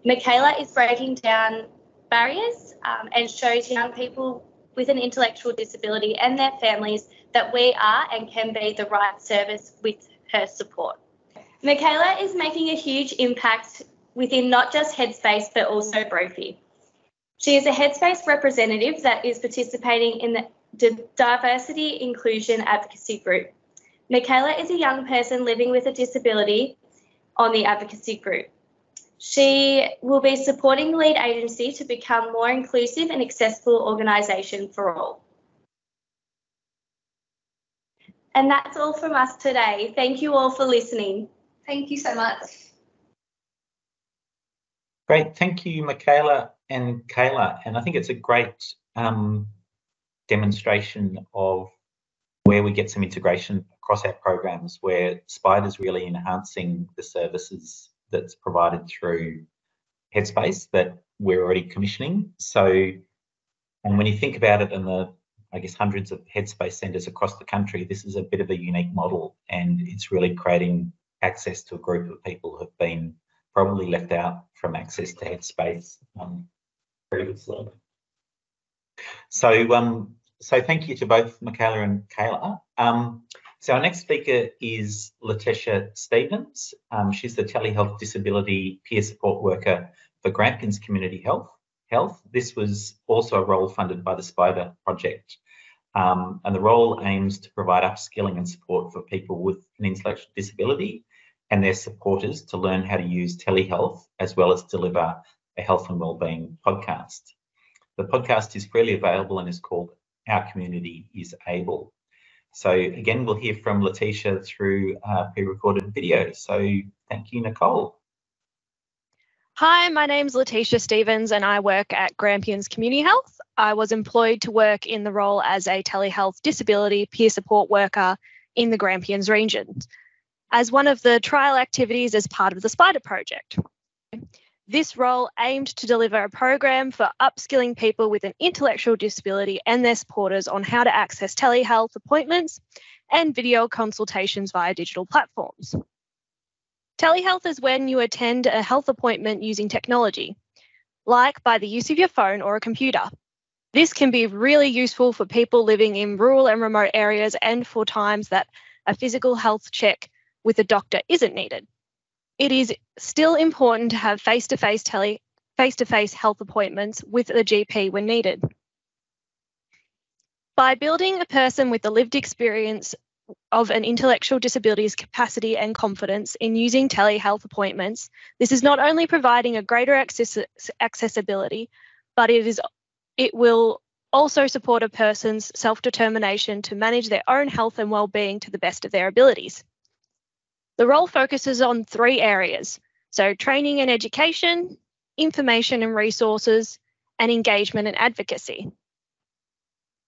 [SPEAKER 6] Michaela is breaking down barriers um, and shows young people with an intellectual disability and their families that we are and can be the right service with her support. Michaela is making a huge impact within not just Headspace but also Brophy. She is a Headspace representative that is participating in the Diversity Inclusion Advocacy Group. Michaela is a young person living with a disability on the advocacy group. She will be supporting the lead agency to become more inclusive and accessible organisation for all. And that's all from us today. Thank you all for listening.
[SPEAKER 7] Thank you so much.
[SPEAKER 1] Great, thank you, Michaela and Kayla. And I think it's a great um, demonstration of where we get some integration across our programs, where Spider's really enhancing the services that's provided through Headspace that we're already commissioning. So, and when you think about it in the, I guess, hundreds of Headspace centres across the country, this is a bit of a unique model and it's really creating access to a group of people who have been probably left out from access to Headspace um, previously. So, um, so thank you to both Michaela and Kayla. Um, so our next speaker is Letitia Stevens. Um, she's the telehealth disability peer support worker for Grampians Community Health. Health. This was also a role funded by the SPIDER project. Um, and the role aims to provide upskilling and support for people with an intellectual disability and their supporters to learn how to use telehealth as well as deliver a health and wellbeing podcast. The podcast is freely available and is called Our Community is Able. So again, we'll hear from Letitia through uh, pre-recorded video. So thank you, Nicole.
[SPEAKER 8] Hi, my name's Letitia Stevens and I work at Grampians Community Health. I was employed to work in the role as a telehealth disability peer support worker in the Grampians region as one of the trial activities as part of the SPIDER project. This role aimed to deliver a program for upskilling people with an intellectual disability and their supporters on how to access telehealth appointments and video consultations via digital platforms. Telehealth is when you attend a health appointment using technology, like by the use of your phone or a computer. This can be really useful for people living in rural and remote areas and for times that a physical health check with a doctor isn't needed. It is still important to have face-to-face tele face-to-face health appointments with a GP when needed. By building a person with the lived experience of an intellectual disability's capacity and confidence in using telehealth appointments, this is not only providing a greater access accessibility, but it is it will also support a person's self-determination to manage their own health and well-being to the best of their abilities. The role focuses on three areas so, training and education, information and resources, and engagement and advocacy.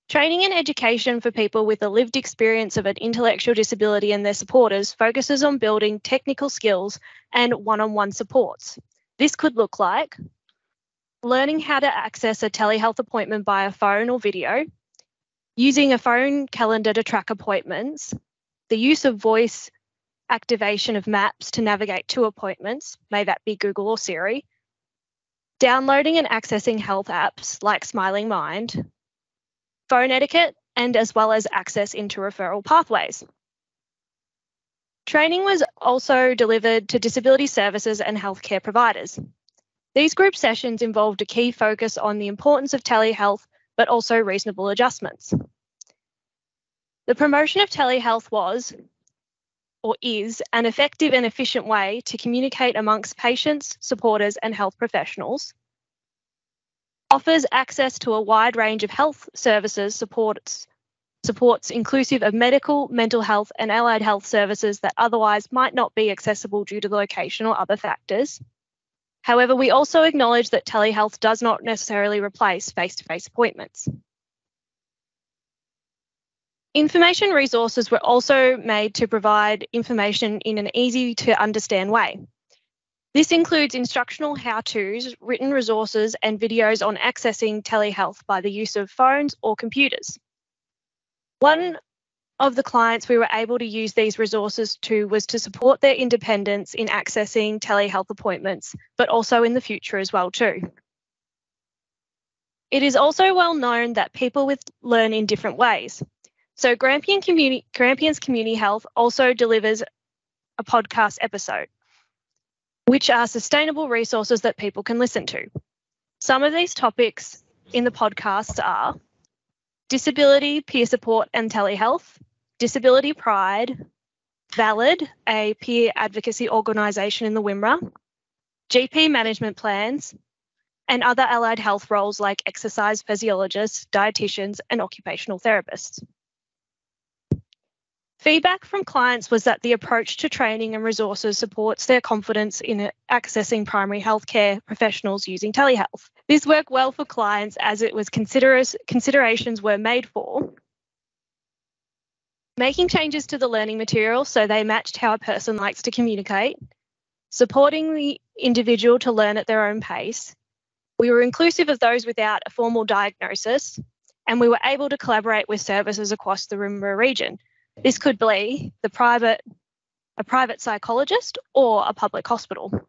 [SPEAKER 8] Training and education for people with a lived experience of an intellectual disability and their supporters focuses on building technical skills and one on one supports. This could look like learning how to access a telehealth appointment via phone or video, using a phone calendar to track appointments, the use of voice activation of maps to navigate to appointments, may that be Google or Siri, downloading and accessing health apps like Smiling Mind, phone etiquette, and as well as access into referral pathways. Training was also delivered to disability services and healthcare providers. These group sessions involved a key focus on the importance of telehealth, but also reasonable adjustments. The promotion of telehealth was or is an effective and efficient way to communicate amongst patients, supporters, and health professionals, offers access to a wide range of health services, supports, supports inclusive of medical, mental health, and allied health services that otherwise might not be accessible due to location or other factors. However, we also acknowledge that telehealth does not necessarily replace face to face appointments. Information resources were also made to provide information in an easy to understand way. This includes instructional how-tos, written resources and videos on accessing telehealth by the use of phones or computers. One of the clients we were able to use these resources to was to support their independence in accessing telehealth appointments, but also in the future as well too. It is also well known that people with learn in different ways. So Grampian Community, Grampians Community Health also delivers a podcast episode, which are sustainable resources that people can listen to. Some of these topics in the podcasts are disability, peer support and telehealth, disability pride, Valid, a peer advocacy organisation in the Wimmera, GP management plans, and other allied health roles like exercise physiologists, dietitians, and occupational therapists. Feedback from clients was that the approach to training and resources supports their confidence in accessing primary healthcare professionals using telehealth. This worked well for clients as it was considerations were made for making changes to the learning material so they matched how a person likes to communicate, supporting the individual to learn at their own pace, we were inclusive of those without a formal diagnosis, and we were able to collaborate with services across the Wimmera region. This could be the private, a private psychologist or a public hospital.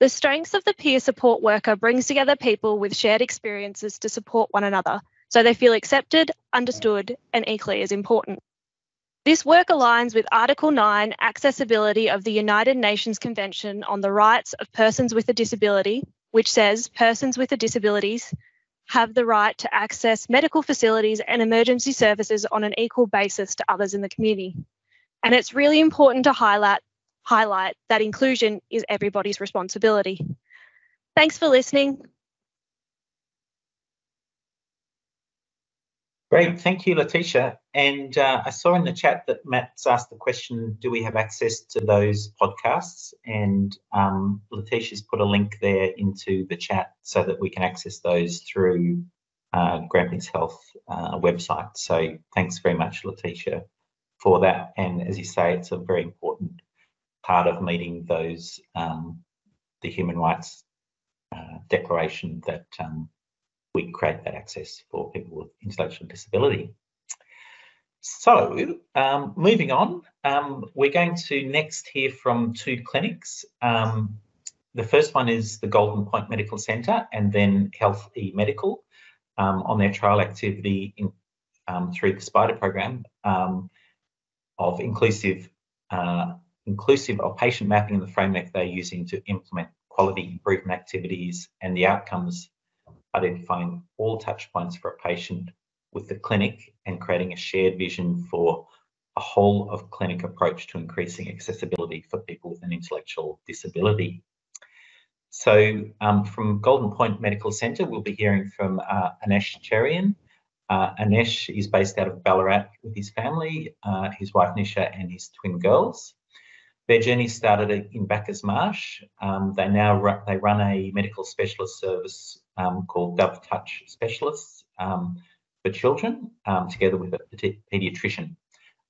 [SPEAKER 8] The strengths of the peer support worker brings together people with shared experiences to support one another so they feel accepted, understood, and equally as important. This work aligns with Article 9 accessibility of the United Nations Convention on the Rights of Persons with a Disability which says persons with disabilities have the right to access medical facilities and emergency services on an equal basis to others in the community. And it's really important to highlight, highlight that inclusion is everybody's responsibility. Thanks for listening.
[SPEAKER 1] Great, thank you, Letitia. And uh, I saw in the chat that Matt's asked the question, do we have access to those podcasts? And um, Letitia's put a link there into the chat so that we can access those through uh, Grampians Health uh, website. So thanks very much, Letitia, for that. And as you say, it's a very important part of meeting those, um, the human rights uh, declaration that um, we create that access for people with intellectual disability. So um, moving on, um, we're going to next hear from two clinics. Um, the first one is the Golden Point Medical Centre and then Health E Medical um, on their trial activity in, um, through the SPIDER program um, of inclusive uh, inclusive of patient mapping and the framework they're using to implement quality improvement activities and the outcomes identifying all touch points for a patient with the clinic and creating a shared vision for a whole of clinic approach to increasing accessibility for people with an intellectual disability. So um, from Golden Point Medical Centre, we'll be hearing from uh, Anesh Cherian. Uh, Anesh is based out of Ballarat with his family, uh, his wife Nisha and his twin girls. Their journey started in Bacchus Marsh. Um, they now ru they run a medical specialist service um, called Dove Touch Specialists um, for children, um, together with a paediatrician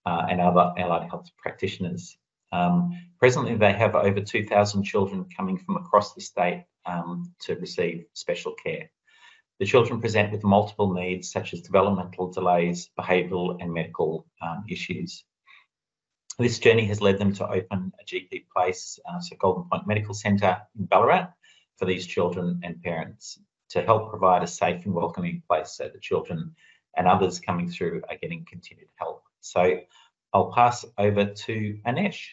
[SPEAKER 1] uh, and other allied health practitioners. Um, presently, they have over 2,000 children coming from across the state um, to receive special care. The children present with multiple needs such as developmental delays, behavioural and medical issues. This journey has led them to open a GP place, uh, so Golden Point Medical Centre in Ballarat, for these children and parents to help provide a safe and welcoming place so the children and others coming through are getting continued help. So I'll pass over to Anesh.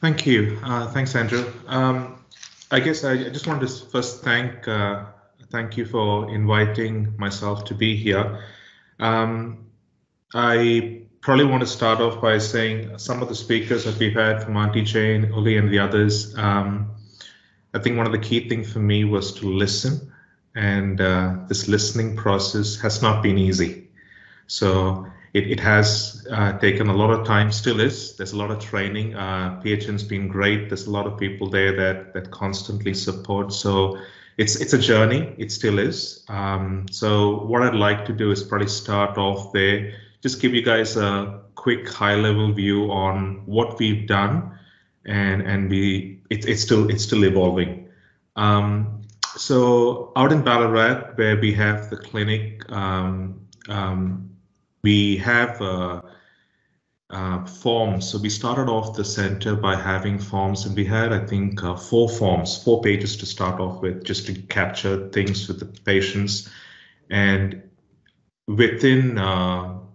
[SPEAKER 9] Thank you. Uh, thanks, Andrew. Um, I guess I just want to first thank uh, thank you for inviting myself to be here. Um, I probably want to start off by saying some of the speakers that we've had from Auntie Jane, Uli, and the others. Um, I think one of the key things for me was to listen, and uh, this listening process has not been easy. So it, it has uh, taken a lot of time, still is. There's a lot of training. Uh, PHN's been great. There's a lot of people there that that constantly support. So it's it's a journey. It still is. Um, so what I'd like to do is probably start off there, just give you guys a quick high-level view on what we've done, and and we it, it's still it's still evolving. Um, so out in Ballarat, where we have the clinic, um, um, we have uh, uh, forms. So we started off the center by having forms, and we had, I think, uh, four forms, four pages to start off with, just to capture things with the patients. And within uh,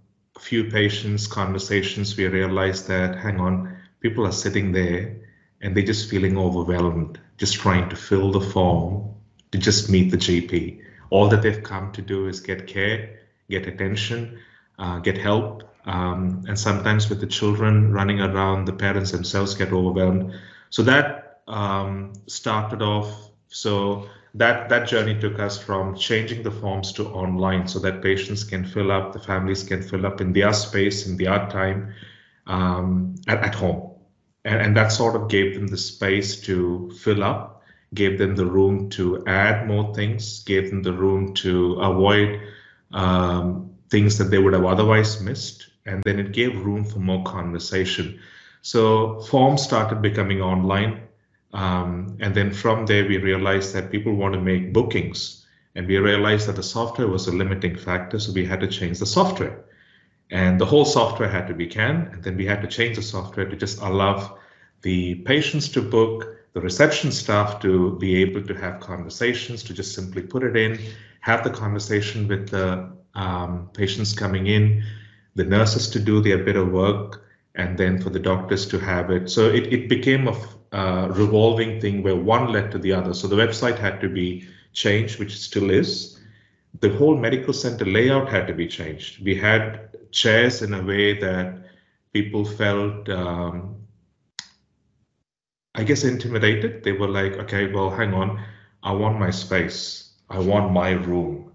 [SPEAKER 9] few patients' conversations, we realized that, hang on, people are sitting there and they're just feeling overwhelmed, just trying to fill the form to just meet the GP. All that they've come to do is get care, get attention, uh, get help, um, and sometimes with the children running around, the parents themselves get overwhelmed. So that um, started off. So that that journey took us from changing the forms to online, so that patients can fill up, the families can fill up in their space, in their time, um, at, at home, and, and that sort of gave them the space to fill up, gave them the room to add more things, gave them the room to avoid um, things that they would have otherwise missed and then it gave room for more conversation. So forms started becoming online. Um, and then from there, we realized that people want to make bookings. And we realized that the software was a limiting factor. So we had to change the software. And the whole software had to be canned. And then we had to change the software to just allow the patients to book, the reception staff to be able to have conversations, to just simply put it in, have the conversation with the um, patients coming in, the nurses to do their bit of work and then for the doctors to have it. So it, it became a uh, revolving thing where one led to the other. So the website had to be changed, which still is. The whole medical center layout had to be changed. We had chairs in a way that people felt, um, I guess, intimidated. They were like, okay, well, hang on, I want my space. I want my room.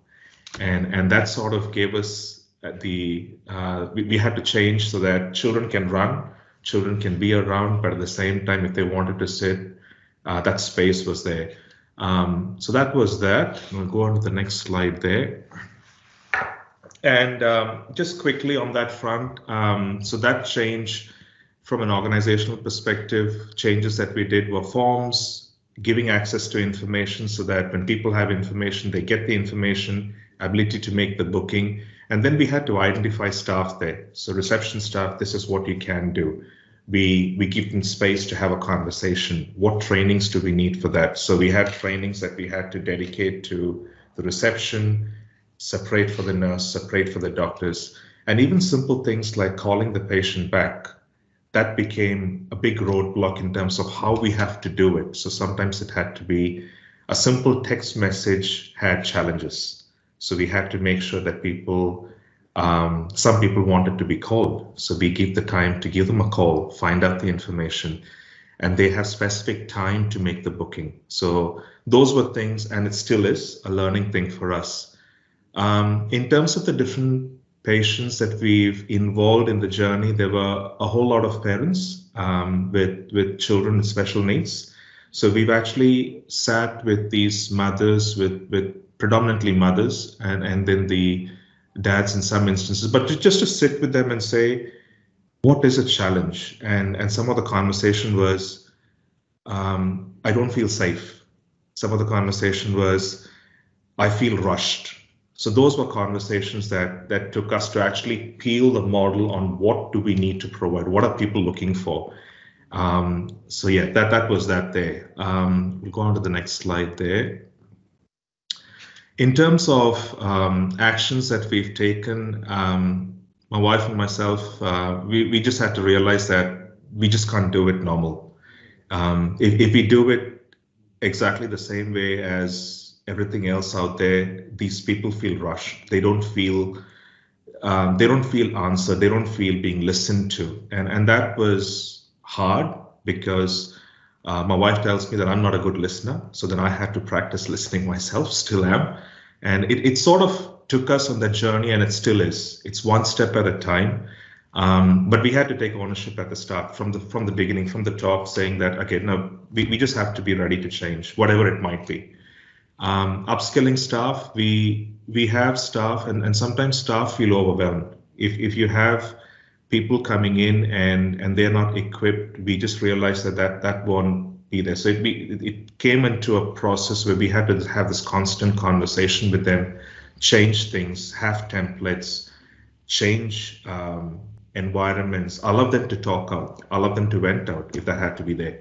[SPEAKER 9] And, and that sort of gave us the uh, we, we, had to change so that children can run, children can be around, but at the same time, if they wanted to sit, uh, that space was there. Um, so that was that. We'll go on to the next slide there. And um, just quickly on that front, um, so that change from an organizational perspective, changes that we did were forms, giving access to information so that when people have information, they get the information, ability to make the booking, and then we had to identify staff there. So reception staff, this is what you can do. We we give them space to have a conversation. What trainings do we need for that? So we had trainings that we had to dedicate to the reception, separate for the nurse, separate for the doctors, and even simple things like calling the patient back. That became a big roadblock in terms of how we have to do it. So sometimes it had to be a simple text message had challenges so we had to make sure that people, um, some people wanted to be called. So we give the time to give them a call, find out the information, and they have specific time to make the booking. So those were things, and it still is a learning thing for us. Um, in terms of the different patients that we've involved in the journey, there were a whole lot of parents um, with with children with special needs. So we've actually sat with these mothers with with predominantly mothers and, and then the dads in some instances, but just to sit with them and say, what is a challenge? And, and some of the conversation was, um, I don't feel safe. Some of the conversation was, I feel rushed. So those were conversations that that took us to actually peel the model on what do we need to provide, what are people looking for. Um, so yeah, that that was that there. Um, we'll go on to the next slide there. In terms of um, actions that we've taken, um, my wife and myself, uh, we, we just had to realize that we just can't do it normal. Um, if, if we do it exactly the same way as everything else out there, these people feel rushed. They don't feel um, they don't feel answered. They don't feel being listened to, and and that was hard because uh, my wife tells me that I'm not a good listener, so then I had to practice listening myself, still am. And it, it sort of took us on that journey, and it still is. It's one step at a time. Um, but we had to take ownership at the start, from the from the beginning, from the top, saying that okay, no, we, we just have to be ready to change, whatever it might be. Um, upskilling staff, we we have staff, and, and sometimes staff feel overwhelmed. If if you have people coming in and and they're not equipped, we just realized that that, that won't be there. So it, be, it came into a process where we had to have this constant conversation with them, change things, have templates, change um, environments, allow them to talk out, allow them to vent out if that had to be there.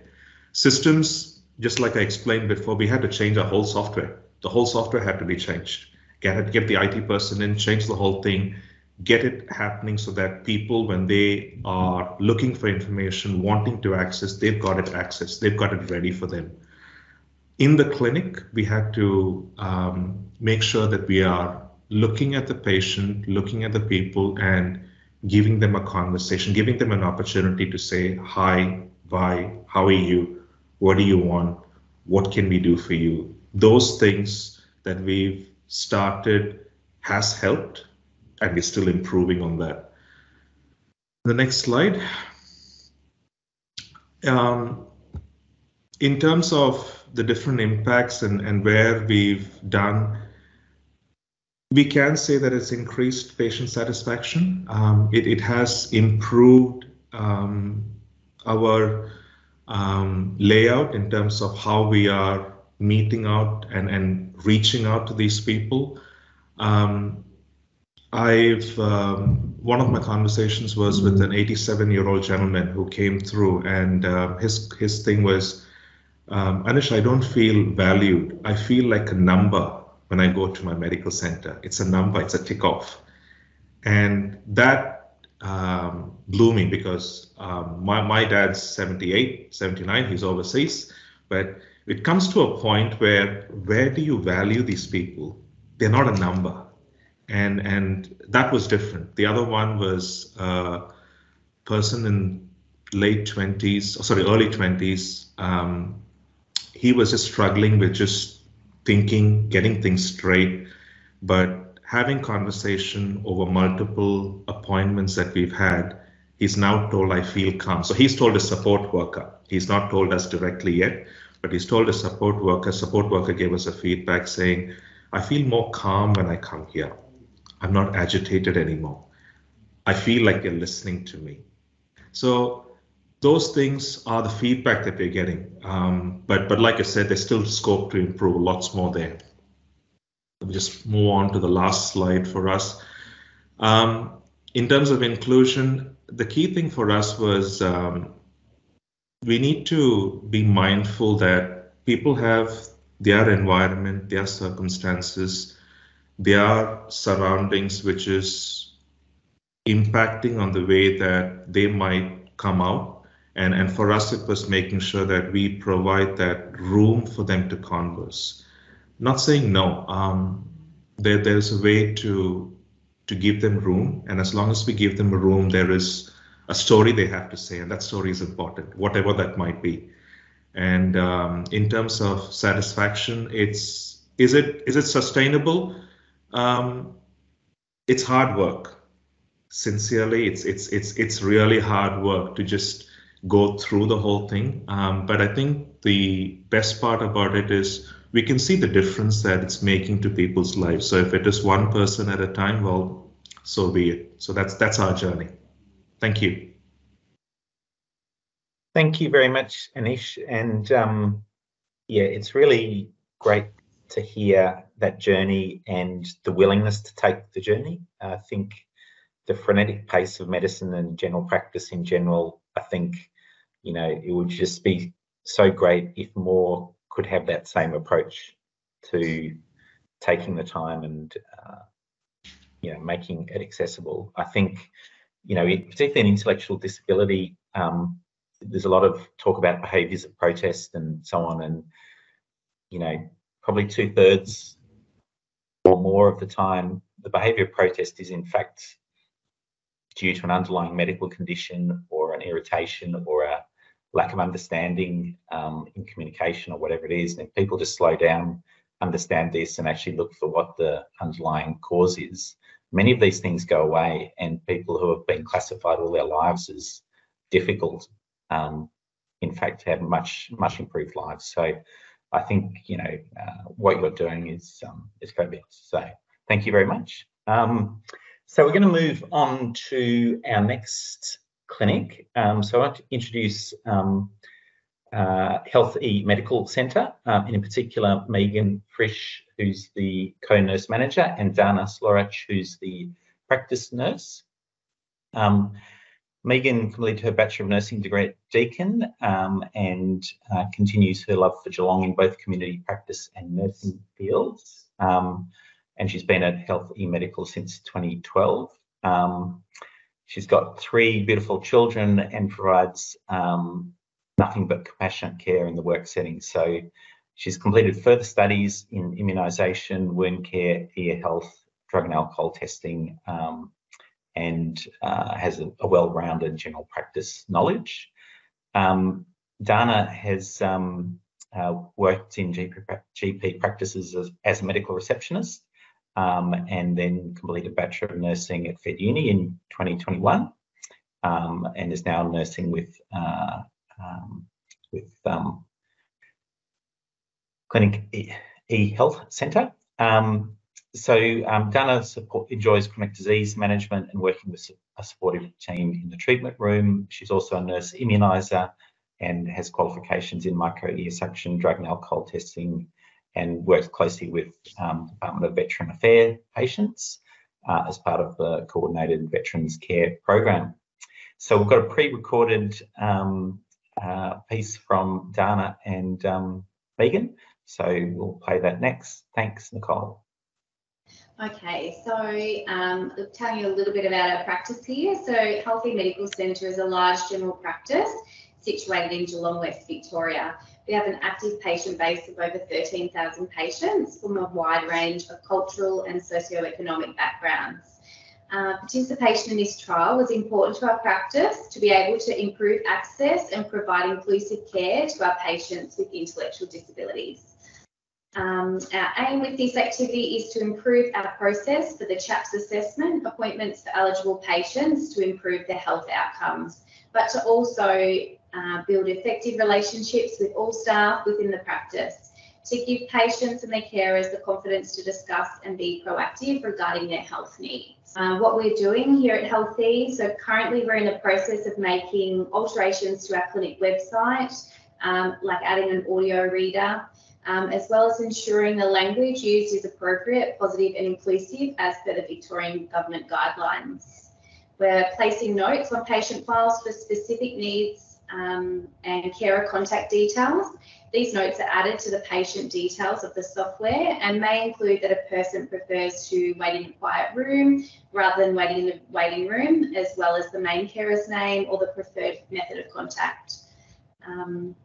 [SPEAKER 9] Systems, just like I explained before, we had to change our whole software. The whole software had to be changed. Get, get the IT person in, change the whole thing, get it happening so that people, when they are looking for information, wanting to access, they've got it access, they've got it ready for them. In the clinic, we had to um, make sure that we are looking at the patient, looking at the people, and giving them a conversation, giving them an opportunity to say, Hi, bye, how are you? What do you want? What can we do for you? Those things that we've started has helped and we're still improving on that. The next slide. Um, in terms of the different impacts and, and where we've done, we can say that it's increased patient satisfaction. Um, it, it has improved um, our um, layout in terms of how we are meeting out and, and reaching out to these people. Um, I've um, one of my conversations was with an 87 year old gentleman who came through, and uh, his his thing was, um, Anesh, I don't feel valued. I feel like a number when I go to my medical center. It's a number. It's a tick off, and that um, blew me because um, my my dad's 78, 79. He's overseas, but it comes to a point where where do you value these people? They're not a number and and that was different. The other one was a person in late 20s, sorry, early 20s. Um, he was just struggling with just thinking, getting things straight, but having conversation over multiple appointments that we've had, he's now told I feel calm. So he's told a support worker. He's not told us directly yet, but he's told a support worker. Support worker gave us a feedback saying, I feel more calm when I come here. I'm not agitated anymore. I feel like you're listening to me. So those things are the feedback that we're getting. Um, but but like I said, there's still scope to improve. Lots more there. Let me just move on to the last slide for us. Um, in terms of inclusion, the key thing for us was um, we need to be mindful that people have their environment, their circumstances, their surroundings which is impacting on the way that they might come out. And and for us it was making sure that we provide that room for them to converse. Not saying no. Um, there there's a way to to give them room. And as long as we give them a room there is a story they have to say. And that story is important whatever that might be. And um, in terms of satisfaction it's is it is it sustainable um, it's hard work. Sincerely, it's it's it's it's really hard work to just go through the whole thing. Um, but I think the best part about it is we can see the difference that it's making to people's lives. So if it is one person at a time, well, so be it. So that's that's our journey. Thank you.
[SPEAKER 1] Thank you very much, Anesh. And um, yeah, it's really great to hear that journey and the willingness to take the journey. I think the frenetic pace of medicine and general practice in general, I think, you know, it would just be so great if more could have that same approach to taking the time and, uh, you know, making it accessible. I think, you know, particularly in intellectual disability, um, there's a lot of talk about behaviours of protest and so on, and you know, probably two thirds or more of the time, the behaviour of protest is in fact due to an underlying medical condition or an irritation or a lack of understanding um, in communication or whatever it is. And if people just slow down, understand this, and actually look for what the underlying cause is, many of these things go away. And people who have been classified all their lives as difficult, um, in fact, have much, much improved lives. So I think you know uh, what you're doing is um, is fabulous. So thank you very much. Um, So we're going to move on to our next clinic. Um, so I want to introduce um, uh, Health E Medical Centre, um, in particular Megan Frisch, who's the co-nurse manager, and Dana Slorach, who's the practice nurse. Um, Megan completed her Bachelor of Nursing degree at Deakin um, and uh, continues her love for Geelong in both community practice and nursing fields. Um, and she's been at Health E Medical since 2012. Um, she's got three beautiful children and provides um, nothing but compassionate care in the work setting. So she's completed further studies in immunisation, wound care, ear health, drug and alcohol testing, um, and uh, has a, a well-rounded general practice knowledge. Um, Dana has um, uh, worked in GP, GP practices as, as, a medical receptionist um, and then completed a Bachelor of Nursing at Fed Uni in 2021 um, and is now nursing with, uh, um, with um, Clinic e, e Health Centre. Um, so um, Dana support, enjoys chronic disease management and working with a supportive team in the treatment room. She's also a nurse immuniser and has qualifications in micro ear suction, drug and alcohol testing, and works closely with um, Department of Veteran Affairs patients uh, as part of the coordinated Veterans Care program. So we've got a pre-recorded um, uh, piece from Dana and um, Megan. So we'll play that next. Thanks, Nicole.
[SPEAKER 10] Okay, so um, I'll tell you a little bit about our practice here. So Health E Medical Centre is a large general practice situated in Geelong, West Victoria. We have an active patient base of over 13,000 patients from a wide range of cultural and socio-economic backgrounds. Uh, participation in this trial was important to our practice to be able to improve access and provide inclusive care to our patients with intellectual disabilities. Um, our aim with this activity is to improve our process for the CHAPS assessment appointments for eligible patients to improve their health outcomes, but to also uh, build effective relationships with all staff within the practice, to give patients and their carers the confidence to discuss and be proactive regarding their health needs. Uh, what we're doing here at Healthy, so currently we're in the process of making alterations to our clinic website, um, like adding an audio reader, um, as well as ensuring the language used is appropriate, positive and inclusive as per the Victorian Government guidelines. We're placing notes on patient files for specific needs um, and carer contact details. These notes are added to the patient details of the software and may include that a person prefers to wait in a quiet room rather than waiting in the waiting room, as well as the main carer's name or the preferred method of contact. Um,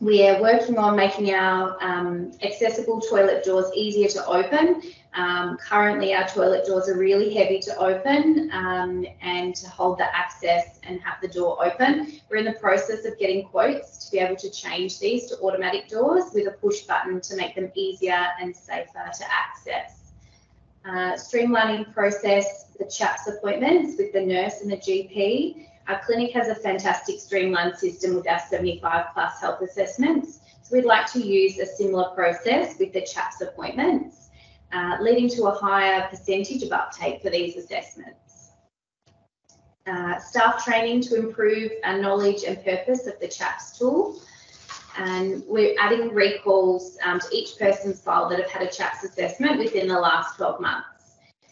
[SPEAKER 10] we are working on making our um, accessible toilet doors easier to open. Um, currently, our toilet doors are really heavy to open um, and to hold the access and have the door open. We're in the process of getting quotes to be able to change these to automatic doors with a push button to make them easier and safer to access. Uh, streamlining process the CHAPS appointments with the nurse and the GP our clinic has a fantastic streamlined system with our 75 plus health assessments. So we'd like to use a similar process with the CHAPS appointments, uh, leading to a higher percentage of uptake for these assessments. Uh, staff training to improve our knowledge and purpose of the CHAPS tool. And we're adding recalls um, to each person's file that have had a CHAPS assessment within the last 12 months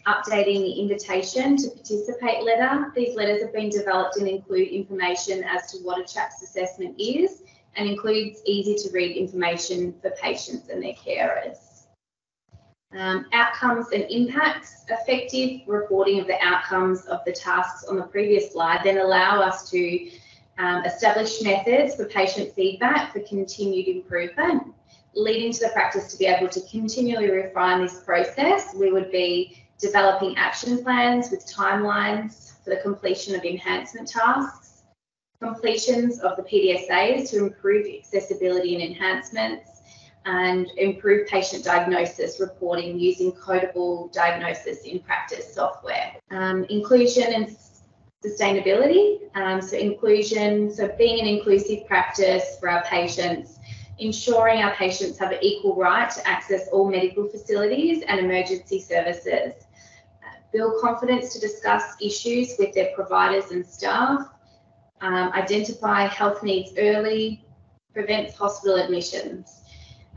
[SPEAKER 10] updating the invitation to participate letter. These letters have been developed and include information as to what a CHAPS assessment is and includes easy to read information for patients and their carers. Um, outcomes and impacts, effective reporting of the outcomes of the tasks on the previous slide then allow us to um, establish methods for patient feedback for continued improvement, leading to the practice to be able to continually refine this process. We would be developing action plans with timelines for the completion of enhancement tasks, completions of the PDSAs to improve accessibility and enhancements, and improve patient diagnosis reporting using codable diagnosis in practice software. Um, inclusion and sustainability. Um, so inclusion, so being an inclusive practice for our patients, ensuring our patients have an equal right to access all medical facilities and emergency services build confidence to discuss issues with their providers and staff, um, identify health needs early, prevents hospital admissions.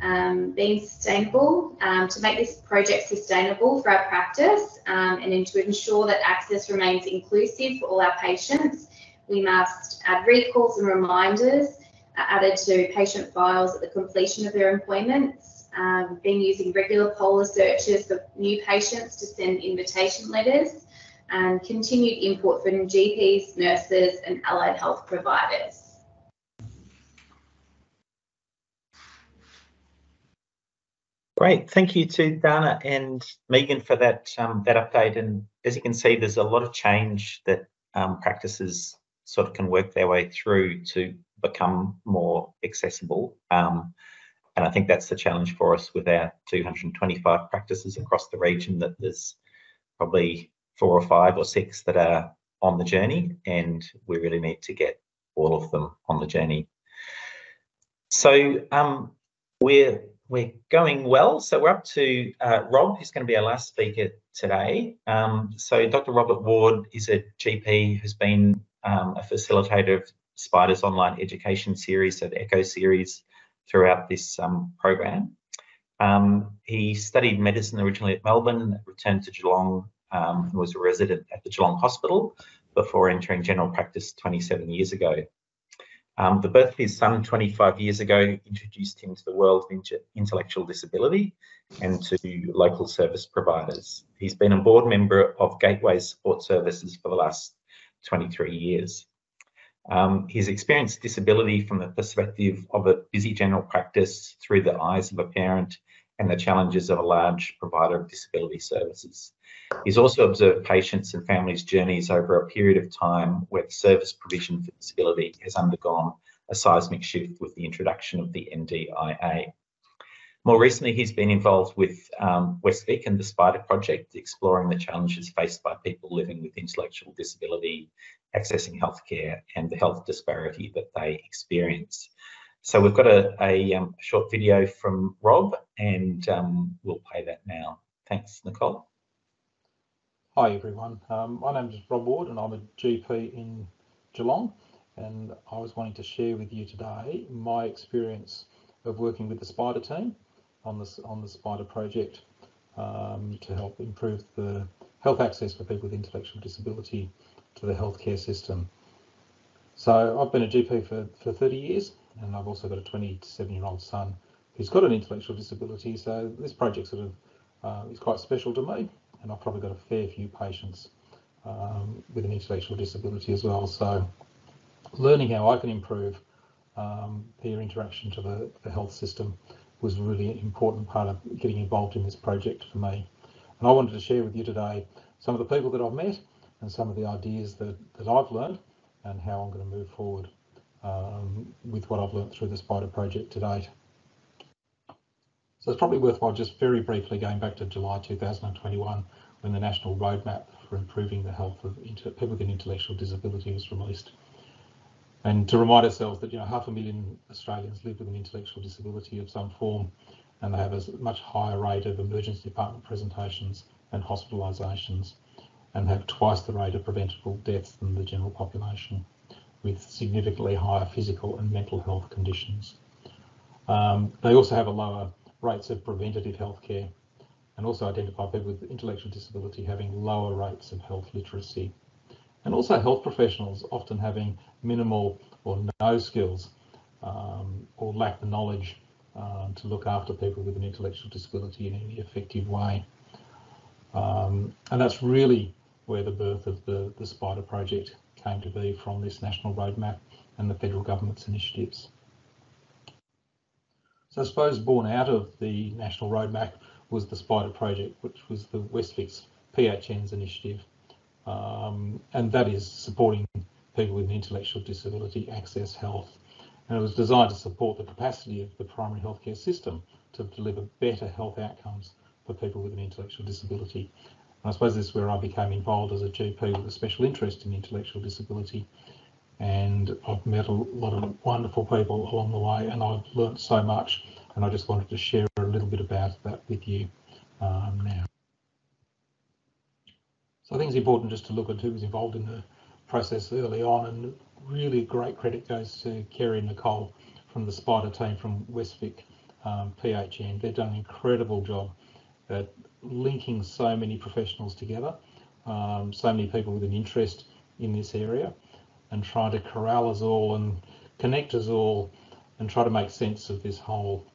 [SPEAKER 10] Um, being sustainable, um, to make this project sustainable for our practice um, and to ensure that access remains inclusive for all our patients, we must add recalls and reminders uh, added to patient files at the completion of their appointments, um, been using regular Polar searches for new patients to send invitation letters, and continued input from GPs, nurses, and allied health providers.
[SPEAKER 1] Great, thank you to Dana and Megan for that um, that update. And as you can see, there's a lot of change that um, practices sort of can work their way through to become more accessible. Um, and I think that's the challenge for us with our 225 practices across the region that there's probably four or five or six that are on the journey and we really need to get all of them on the journey. So um, we're we're going well. So we're up to uh, Rob, who's going to be our last speaker today. Um, so Dr. Robert Ward is a GP who's been um, a facilitator of SPIDER's online education series, so the ECHO series, throughout this um, program. Um, he studied medicine originally at Melbourne, returned to Geelong um, and was a resident at the Geelong Hospital before entering general practice 27 years ago. Um, the birth of his son 25 years ago introduced him to the world of intellectual disability and to local service providers. He's been a board member of Gateway Support Services for the last 23 years. Um, he's experienced disability from the perspective of a busy general practice through the eyes of a parent and the challenges of a large provider of disability services. He's also observed patients and families' journeys over a period of time where the service provision for disability has undergone a seismic shift with the introduction of the NDIA. More recently, he's been involved with um, West-Vic and the SPIDER project, exploring the challenges faced by people living with intellectual disability, accessing healthcare, and the health disparity that they experience. So we've got a, a um, short video from Rob, and um, we'll play that now. Thanks, Nicole.
[SPEAKER 11] Hi everyone, um, my name is Rob Ward and I'm a GP in Geelong and I was wanting to share with you today my experience of working with the SPIDER team on this on the SPIDER project um, to help improve the health access for people with intellectual disability to the healthcare system. So I've been a GP for, for 30 years and I've also got a 27 year old son who's got an intellectual disability so this project sort of uh, is quite special to me and I've probably got a fair few patients um, with an intellectual disability as well. So learning how I can improve um, their interaction to the, the health system was a really an important part of getting involved in this project for me. And I wanted to share with you today some of the people that I've met and some of the ideas that, that I've learned and how I'm going to move forward um, with what I've learned through the SPIDER project to date. So it's probably worthwhile just very briefly going back to July 2021 when the National Roadmap for Improving the Health of People with Intellectual Disability was released. And to remind ourselves that you know half a million Australians live with an intellectual disability of some form and they have a much higher rate of emergency department presentations and hospitalisations and have twice the rate of preventable deaths than the general population with significantly higher physical and mental health conditions. Um, they also have a lower rates of preventative healthcare and also identify people with intellectual disability having lower rates of health literacy. And also health professionals often having minimal or no skills um, or lack the knowledge um, to look after people with an intellectual disability in any effective way. Um, and that's really where the birth of the, the SPIDER project came to be from this national roadmap and the federal government's initiatives. So I suppose born out of the national roadmap was the SPIDER project, which was the West-Vic's PHN's initiative. Um, and that is supporting people with an intellectual disability access health. And it was designed to support the capacity of the primary healthcare system to deliver better health outcomes for people with an intellectual disability. And I suppose this is where I became involved as a GP with a special interest in intellectual disability and I've met a lot of wonderful people along the way and I've learnt so much and I just wanted to share a little bit about that with you um, now. So I think it's important just to look at who was involved in the process early on and really great credit goes to Kerry and Nicole from the Spider team from Westvic um, PHN. They've done an incredible job at linking so many professionals together, um, so many people with an interest in this area and trying to corral us all and connect us all and try to make sense of this whole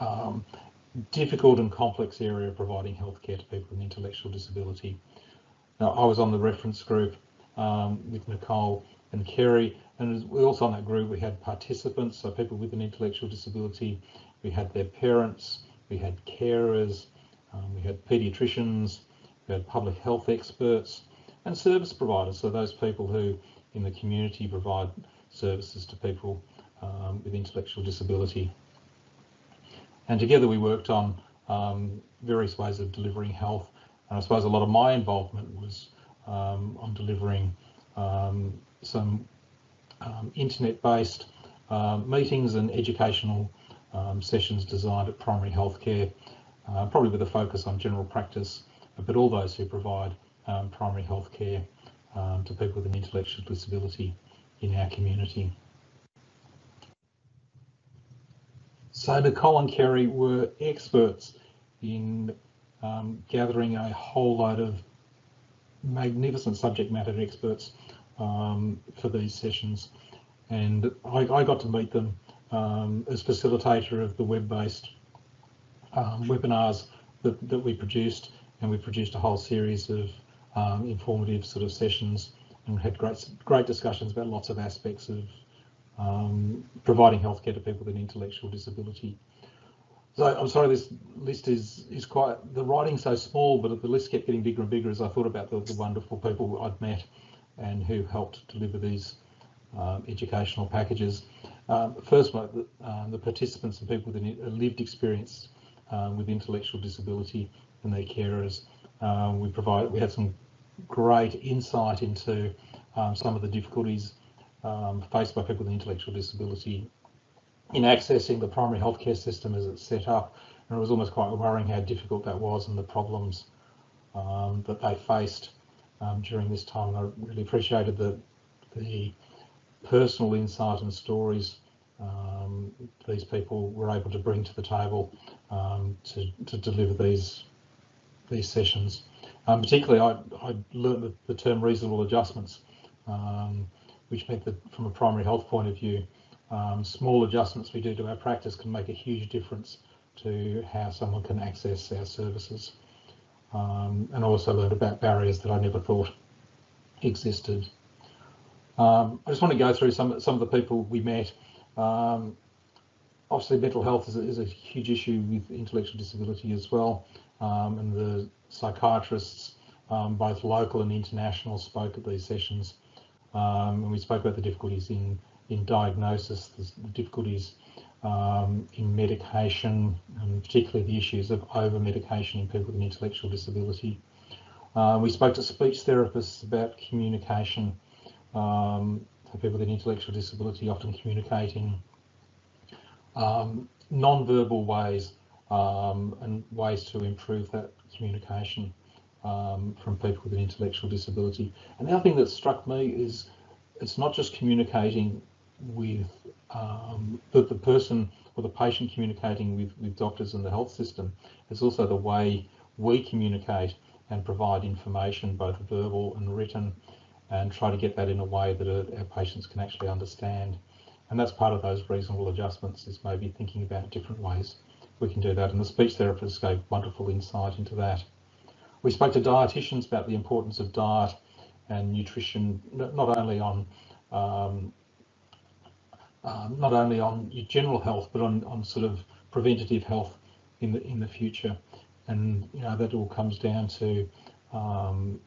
[SPEAKER 11] um, difficult and complex area of providing healthcare to people with intellectual disability. Now, I was on the reference group um, with Nicole and Kerry, and we also on that group we had participants, so people with an intellectual disability, we had their parents, we had carers, um, we had paediatricians, we had public health experts, and service providers, so those people who in the community provide services to people um, with intellectual disability. And together we worked on um, various ways of delivering health. I suppose a lot of my involvement was um, on delivering um, some um, internet-based um, meetings and educational sessions designed at primary healthcare, uh, probably with a focus on general practice, but all those who provide primary healthcare to people with an intellectual disability in our community. So Nicole and Kerry were experts in um, gathering a whole load of magnificent subject matter experts um, for these sessions. And I, I, got to meet them um, as facilitator of the web-based um, webinars that, that we produced. And we produced a whole series of um, informative sort of sessions and had great, great discussions about lots of aspects of um, providing healthcare to people with an intellectual disability. So I'm sorry, this list is is quite the writing's so small, but the list kept getting bigger and bigger as I thought about the, the wonderful people I'd met and who helped deliver these um, educational packages. Um, first the, um, the, participants and people with a lived experience um, with intellectual disability and their carers. Um, we provide we had some great insight into um, some of the difficulties faced by people with intellectual disability in accessing the primary healthcare system as it's set up. And it was almost quite worrying how difficult that was and the problems um, that they faced um, during this time. And I really appreciated the, the personal insight and stories um, these people were able to bring to the table um, to, to deliver these these sessions. Um, particularly, I, I learned the, the term reasonable adjustments. Um, which meant that from a primary health point of view, um, small adjustments we do to our practice can make a huge difference to how someone can access our services. Um, and also learned about barriers that I never thought existed. Um, I just want to go through some some of the people we met. Um, obviously, mental health is a, is a, huge issue with intellectual disability as well, um, and the psychiatrists, um, both local and international, spoke at these sessions. And we spoke about the difficulties in, in diagnosis, the difficulties um, in medication, and particularly the issues of over-medication in people with an intellectual disability. Uh, we spoke to speech therapists about communication um, for people with an intellectual disability, often communicating um, non-verbal ways um, and ways to improve that communication um, from people with an intellectual disability. And the other thing that struck me is it's not just communicating with um, the, the person or the patient communicating with, with doctors and the health system, it's also the way we communicate and provide information, both verbal and written, and try to get that in a way that our patients can actually understand. And that's part of those reasonable adjustments is maybe thinking about different ways we can do that. And the speech therapists gave wonderful insight into that. We spoke to dietitians about the importance of diet and nutrition, not only on um, um, not only on your general health, but on, on sort of preventative health in the in the future. And you know that all comes down to um,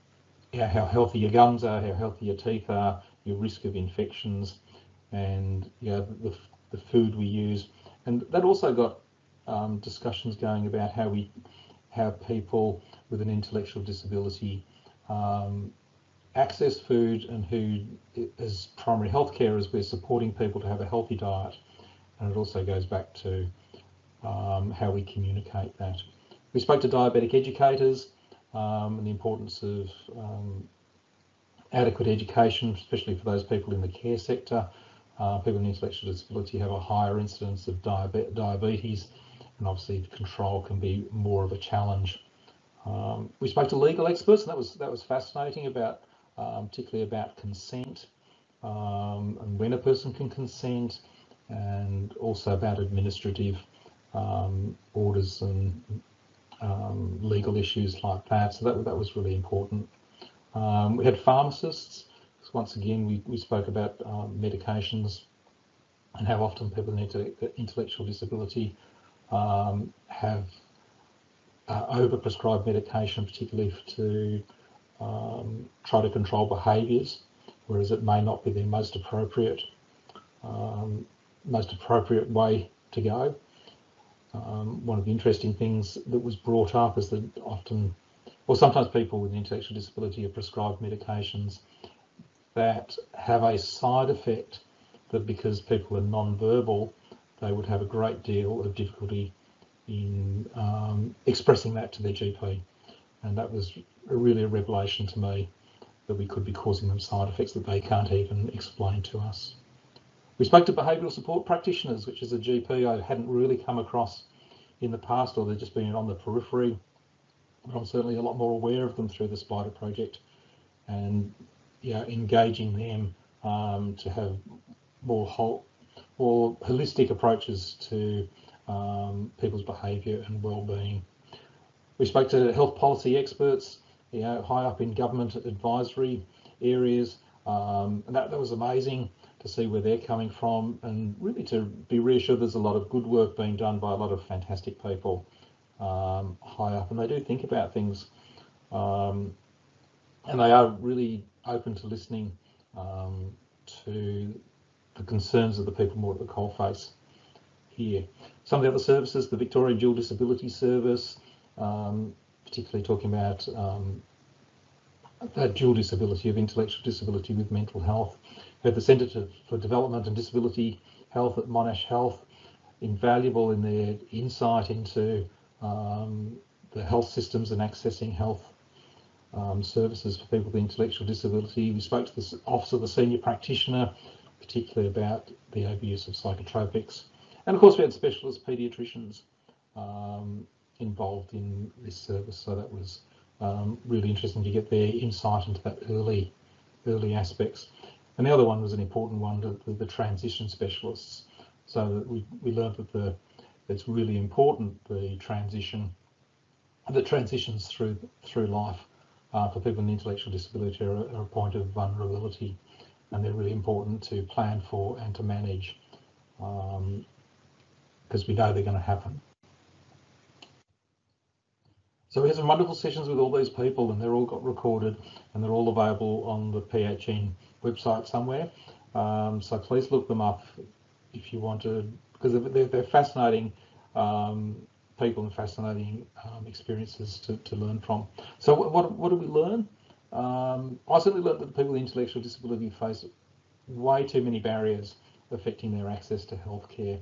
[SPEAKER 11] yeah, how healthy your gums are, how healthy your teeth are, your risk of infections, and yeah, the, the food we use. And that also got um, discussions going about how we how people with an intellectual disability um, access food and who is primary health carers we're supporting people to have a healthy diet and it also goes back to um, how we communicate that. We spoke to diabetic educators um, and the importance of um, adequate education, especially for those people in the care sector. Uh, people with intellectual disability have a higher incidence of diabe diabetes, and obviously control can be more of a challenge. Um, we spoke to legal experts, and that was that was fascinating about, um, particularly about consent um, and when a person can consent, and also about administrative um, orders and um, legal issues like that. So that that was really important. Um, we had pharmacists. Once again, we, we spoke about um, medications and how often people with intellectual disability have uh, overprescribed medication, particularly to um, try to control behaviours, whereas it may not be the most appropriate um, most appropriate way to go. Um, one of the interesting things that was brought up is that often or sometimes people with intellectual disability are prescribed medications that have a side effect that because people are non-verbal, they would have a great deal of difficulty in um, expressing that to their GP. And that was really a revelation to me that we could be causing them side effects that they can't even explain to us. We spoke to behavioural support practitioners, which is a GP I hadn't really come across in the past, or they've just been on the periphery but I'm certainly a lot more aware of them through the Spider project and engaging them um, to have more whole, more holistic approaches to um, people's behaviour and well-being. We spoke to health policy experts, you know, high up in government advisory areas, um, and that, that was amazing to see where they're coming from and really to be reassured there's a lot of good work being done by a lot of fantastic people um, high up, and they do think about things, um, and they are really open to listening um, to the concerns of the people more at the coalface here. Some of the other services, the Victorian Dual Disability Service, um, particularly talking about um, that dual disability of intellectual disability with mental health. We have the Centre for Developmental Disability Health at Monash Health, invaluable in their insight into um, the health systems and accessing health um, services for people with intellectual disability. We spoke to the Office of the Senior Practitioner, particularly about the overuse of psychotropics. And of course, we had specialist paediatricians um, involved in this service. So that was um, really interesting to get their insight into that early, early aspects. And the other one was an important one, the, the transition specialists. So that we, we learned that the it's really important the transition, the transitions through through life uh, for people with intellectual disability are, are, a point of vulnerability, and they're really important to plan for and to manage because um, we know they're going to happen. So we had some wonderful sessions with all these people, and they're all got recorded, and they're all available on the PHN website somewhere. Um, so please look them up if you want to because they're, they're fascinating um, people and fascinating um, experiences to, to learn from. So what, what, what do we learn? Um, I certainly learned that people with intellectual disability face way too many barriers affecting their access to healthcare.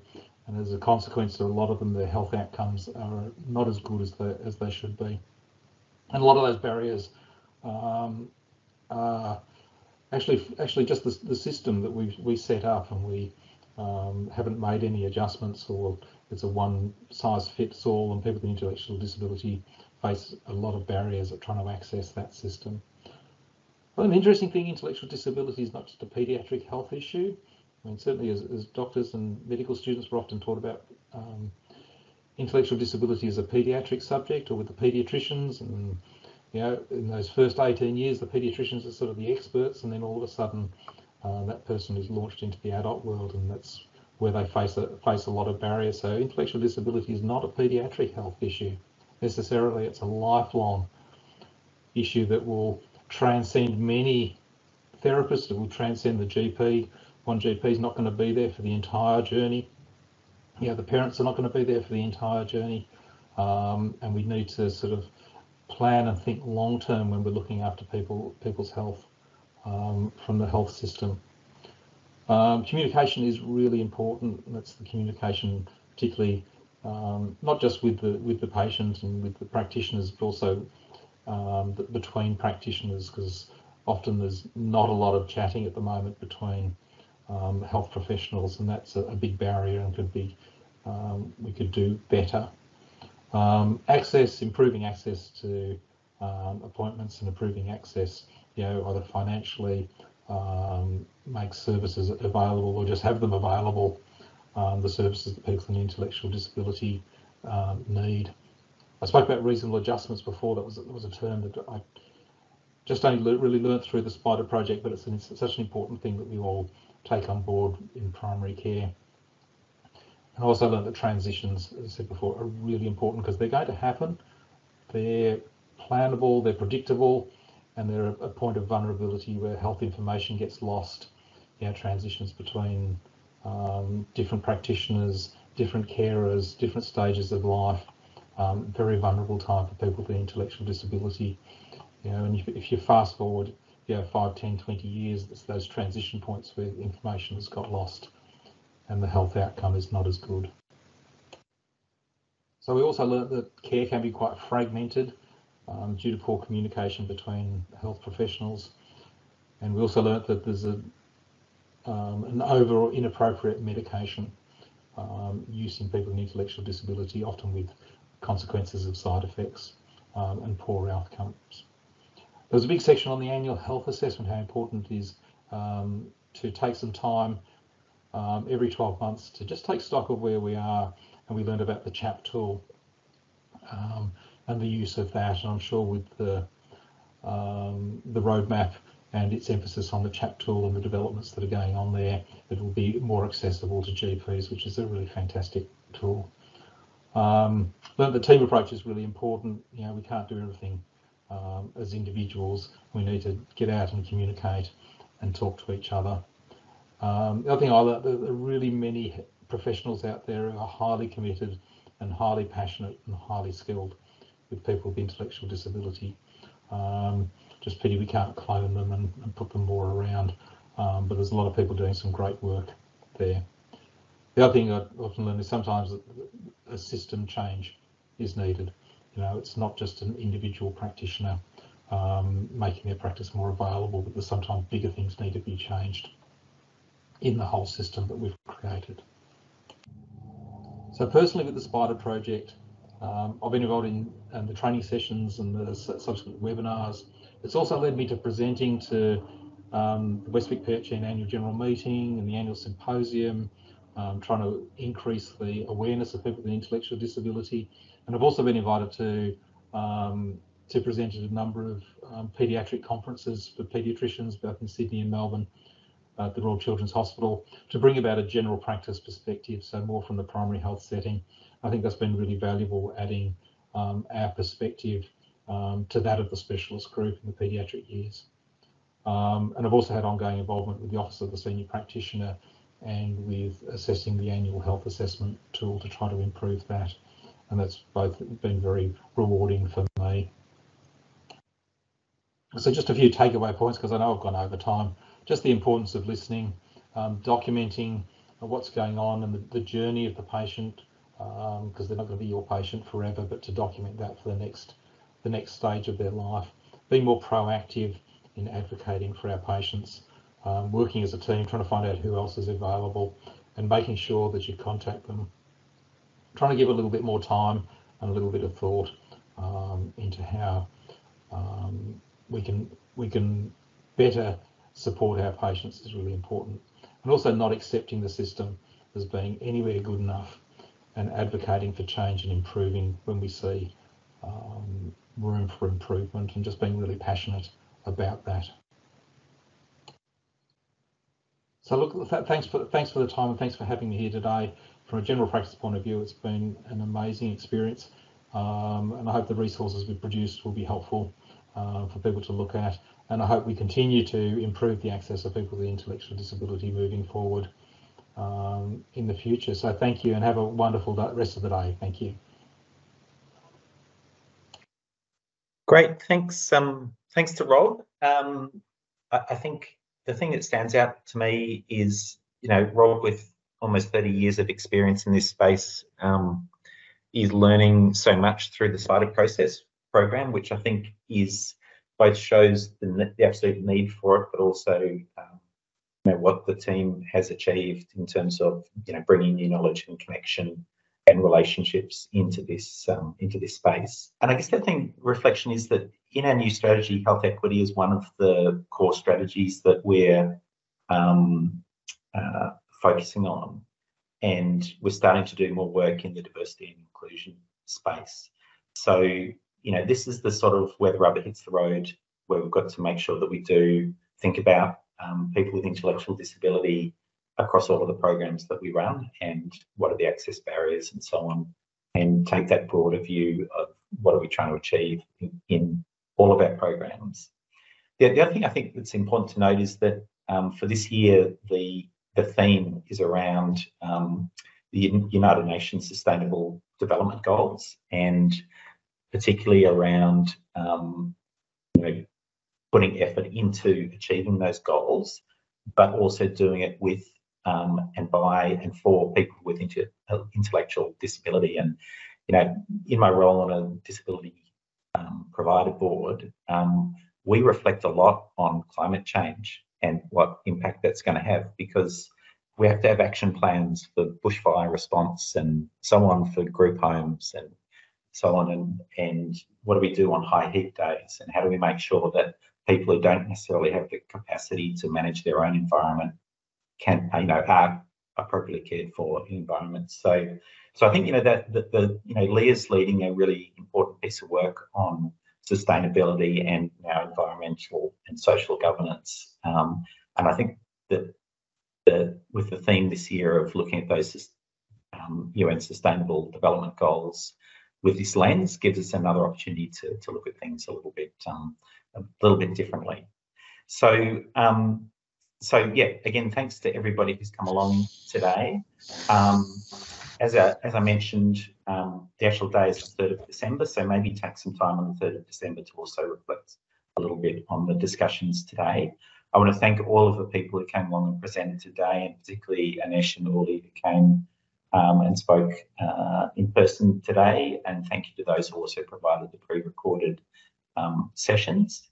[SPEAKER 11] And as a consequence, a lot of them, their health outcomes are not as good as they, as they should be. And a lot of those barriers um, are actually actually just the, the system that we we set up and we um, haven't made any adjustments or it's a one size fits all and people with intellectual disability face a lot of barriers at trying to access that system. Well, an interesting thing, intellectual disability is not just a paediatric health issue. I mean, certainly as, as doctors and medical students, we're often taught about um, intellectual disability as a paediatric subject or with the paediatricians and you know, in those first 18 years, the paediatricians are sort of the experts, and then all of a sudden, uh, that person is launched into the adult world, and that's where they face a, face a lot of barriers. So intellectual disability is not a paediatric health issue necessarily. It's a lifelong issue that will transcend many therapists. It will transcend the GP. One GP is not going to be there for the entire journey. You know, the parents are not going to be there for the entire journey. Um, and we need to sort of plan and think long term when we're looking after people people's health um, from the health system. Um, communication is really important. That's the communication, particularly um, not just with the with the patient and with the practitioners, but also um, between practitioners because often there's not a lot of chatting at the moment between um, health professionals and that's a, a, big barrier and could be um, we could do better. Um, access, improving access to um, appointments and improving access, you know, either financially, um, make services available or just have them available, um, the services that people with intellectual disability need. I spoke about reasonable adjustments before. That was that was a term that I just only really learnt through the Spider project, but it's, an, it's such an important thing that we all take on board in primary care. And also learned that transitions, as I said before, are really important because they're going to happen. They're plannable, they're predictable, and they're a point of vulnerability where health information gets lost. You know, transitions between um, different practitioners, different carers, different stages of life. Um, very vulnerable time for people with intellectual disability. You know, and if, if you fast forward, you know, 5, 10, 20 years, it's those transition points where information has got lost and the health outcome is not as good. So we also learned that care can be quite fragmented um, due to poor communication between health professionals. And we also learnt that there's a, um, an over or inappropriate medication um, use in people with intellectual disability, often with consequences of side effects um, and poor outcomes. There's a big section on the annual health assessment, how important it is um, to take some time um, every 12 months to just take stock of where we are. And we learned about the CHAP tool. Um, and the use of that. And I'm sure with the um, the roadmap and its emphasis on the CHAP tool and the developments that are going on there, it will be more accessible to GPs, which is a really fantastic tool. Um, the team approach is really important. You know, we can't do everything um, as individuals. We need to get out and communicate and talk to each other. Um, the other thing I learned, there are really many professionals out there who are highly committed and highly passionate and highly skilled with people with intellectual disability. Um, just pity we can't clone them and, and put them more around, um, but there's a lot of people doing some great work there. The other thing I often learn is sometimes a system change is needed. You know, it's not just an individual practitioner um, making their practice more available, but there's sometimes bigger things need to be changed in the whole system that we've created. So personally with the SPIDER project, um, I've been involved in, in, the training sessions and the subsequent webinars. It's also led me to presenting to um, the Westvic PHN annual general meeting and the annual symposium, um, trying to increase the awareness of people with intellectual disability. And I've also been invited to um, to present at a number of um, paediatric conferences for paediatricians, both in Sydney and Melbourne, at the Royal Children's Hospital, to bring about a general practice perspective, so more from the primary health setting. I think that's been really valuable, adding um, our perspective um, to that of the specialist group in the paediatric years. Um, and I've also had ongoing involvement with the Office of the Senior Practitioner and with assessing the annual health assessment tool to try to improve that. And that's both been very rewarding for me. So just a few takeaway points because I know I've gone over time. Just the importance of listening, um, documenting what's going on and the, the journey of the patient, because um, they're not going to be your patient forever, but to document that for the next the next stage of their life. Being more proactive in advocating for our patients, um, working as a team, trying to find out who else is available, and making sure that you contact them. Trying to give a little bit more time and a little bit of thought um, into how um, we can we can better support our patients is really important, and also not accepting the system as being anywhere good enough and advocating for change and improving when we see um, room for improvement and just being really passionate about that. So look, thanks for thanks for the time and thanks for having me here today. From a general practice point of view, it's been an amazing experience, um, and I hope the resources we've produced will be helpful uh, for people to look at. And I hope we continue to improve the access of people with intellectual disability moving forward um, in the future. So thank you and have a wonderful rest of the day. Thank you.
[SPEAKER 1] Great, thanks. Um, thanks to Rob. Um, I, I, think the thing that stands out to me is, you know, Rob with almost 30 years of experience in this space um, is learning so much through the SPIDER process. program, which I think is both shows the, the absolute need for it, but also um, you know, what the team has achieved in terms of you know bringing new knowledge and connection and relationships into this um, into this space. And I guess the thing reflection is that in our new strategy, health equity is one of the core strategies that we're um, uh, focusing on, and we're starting to do more work in the diversity and inclusion space. So you know, this is the sort of where the rubber hits the road, where we've got to make sure that we do think about um, people with intellectual disability across all of the programs that we run and what are the access barriers and so on, and take that broader view of what are we trying to achieve in, in all of our programs. The, the, other thing I think that's important to note is that um, for this year, the the theme is around um, the United Nations Sustainable Development Goals and particularly around um, you know, putting effort into achieving those goals, but also doing it with um, and by and for people with inter intellectual disability. And you know, in my role on a disability um, provider board, um, we reflect a lot on climate change and what impact that's going to have because we have to have action plans for bushfire response and so on for group homes and so on and and what do we do on high heat days and how do we make sure that people who don't necessarily have the capacity to manage their own environment can you know are appropriately cared for in environments? So so i think you know that the, the you know leah's leading a really important piece of work on sustainability and now environmental and social governance um, and i think that the, with the theme this year of looking at those um, UN Sustainable Development Goals with this lens gives us another opportunity to, to look at things a little bit um, a little bit differently. So um, so yeah, again, thanks to everybody who's come along today. Um, as, I, as I mentioned, um, the actual day is the 3rd of December, so maybe take some time on the 3rd of December to also reflect a little bit on the discussions today. I want to thank all of the people who came along and presented today, and particularly Anesh and Uli who came um, and spoke uh, in person today. And thank you to those who also provided the pre-recorded um, sessions.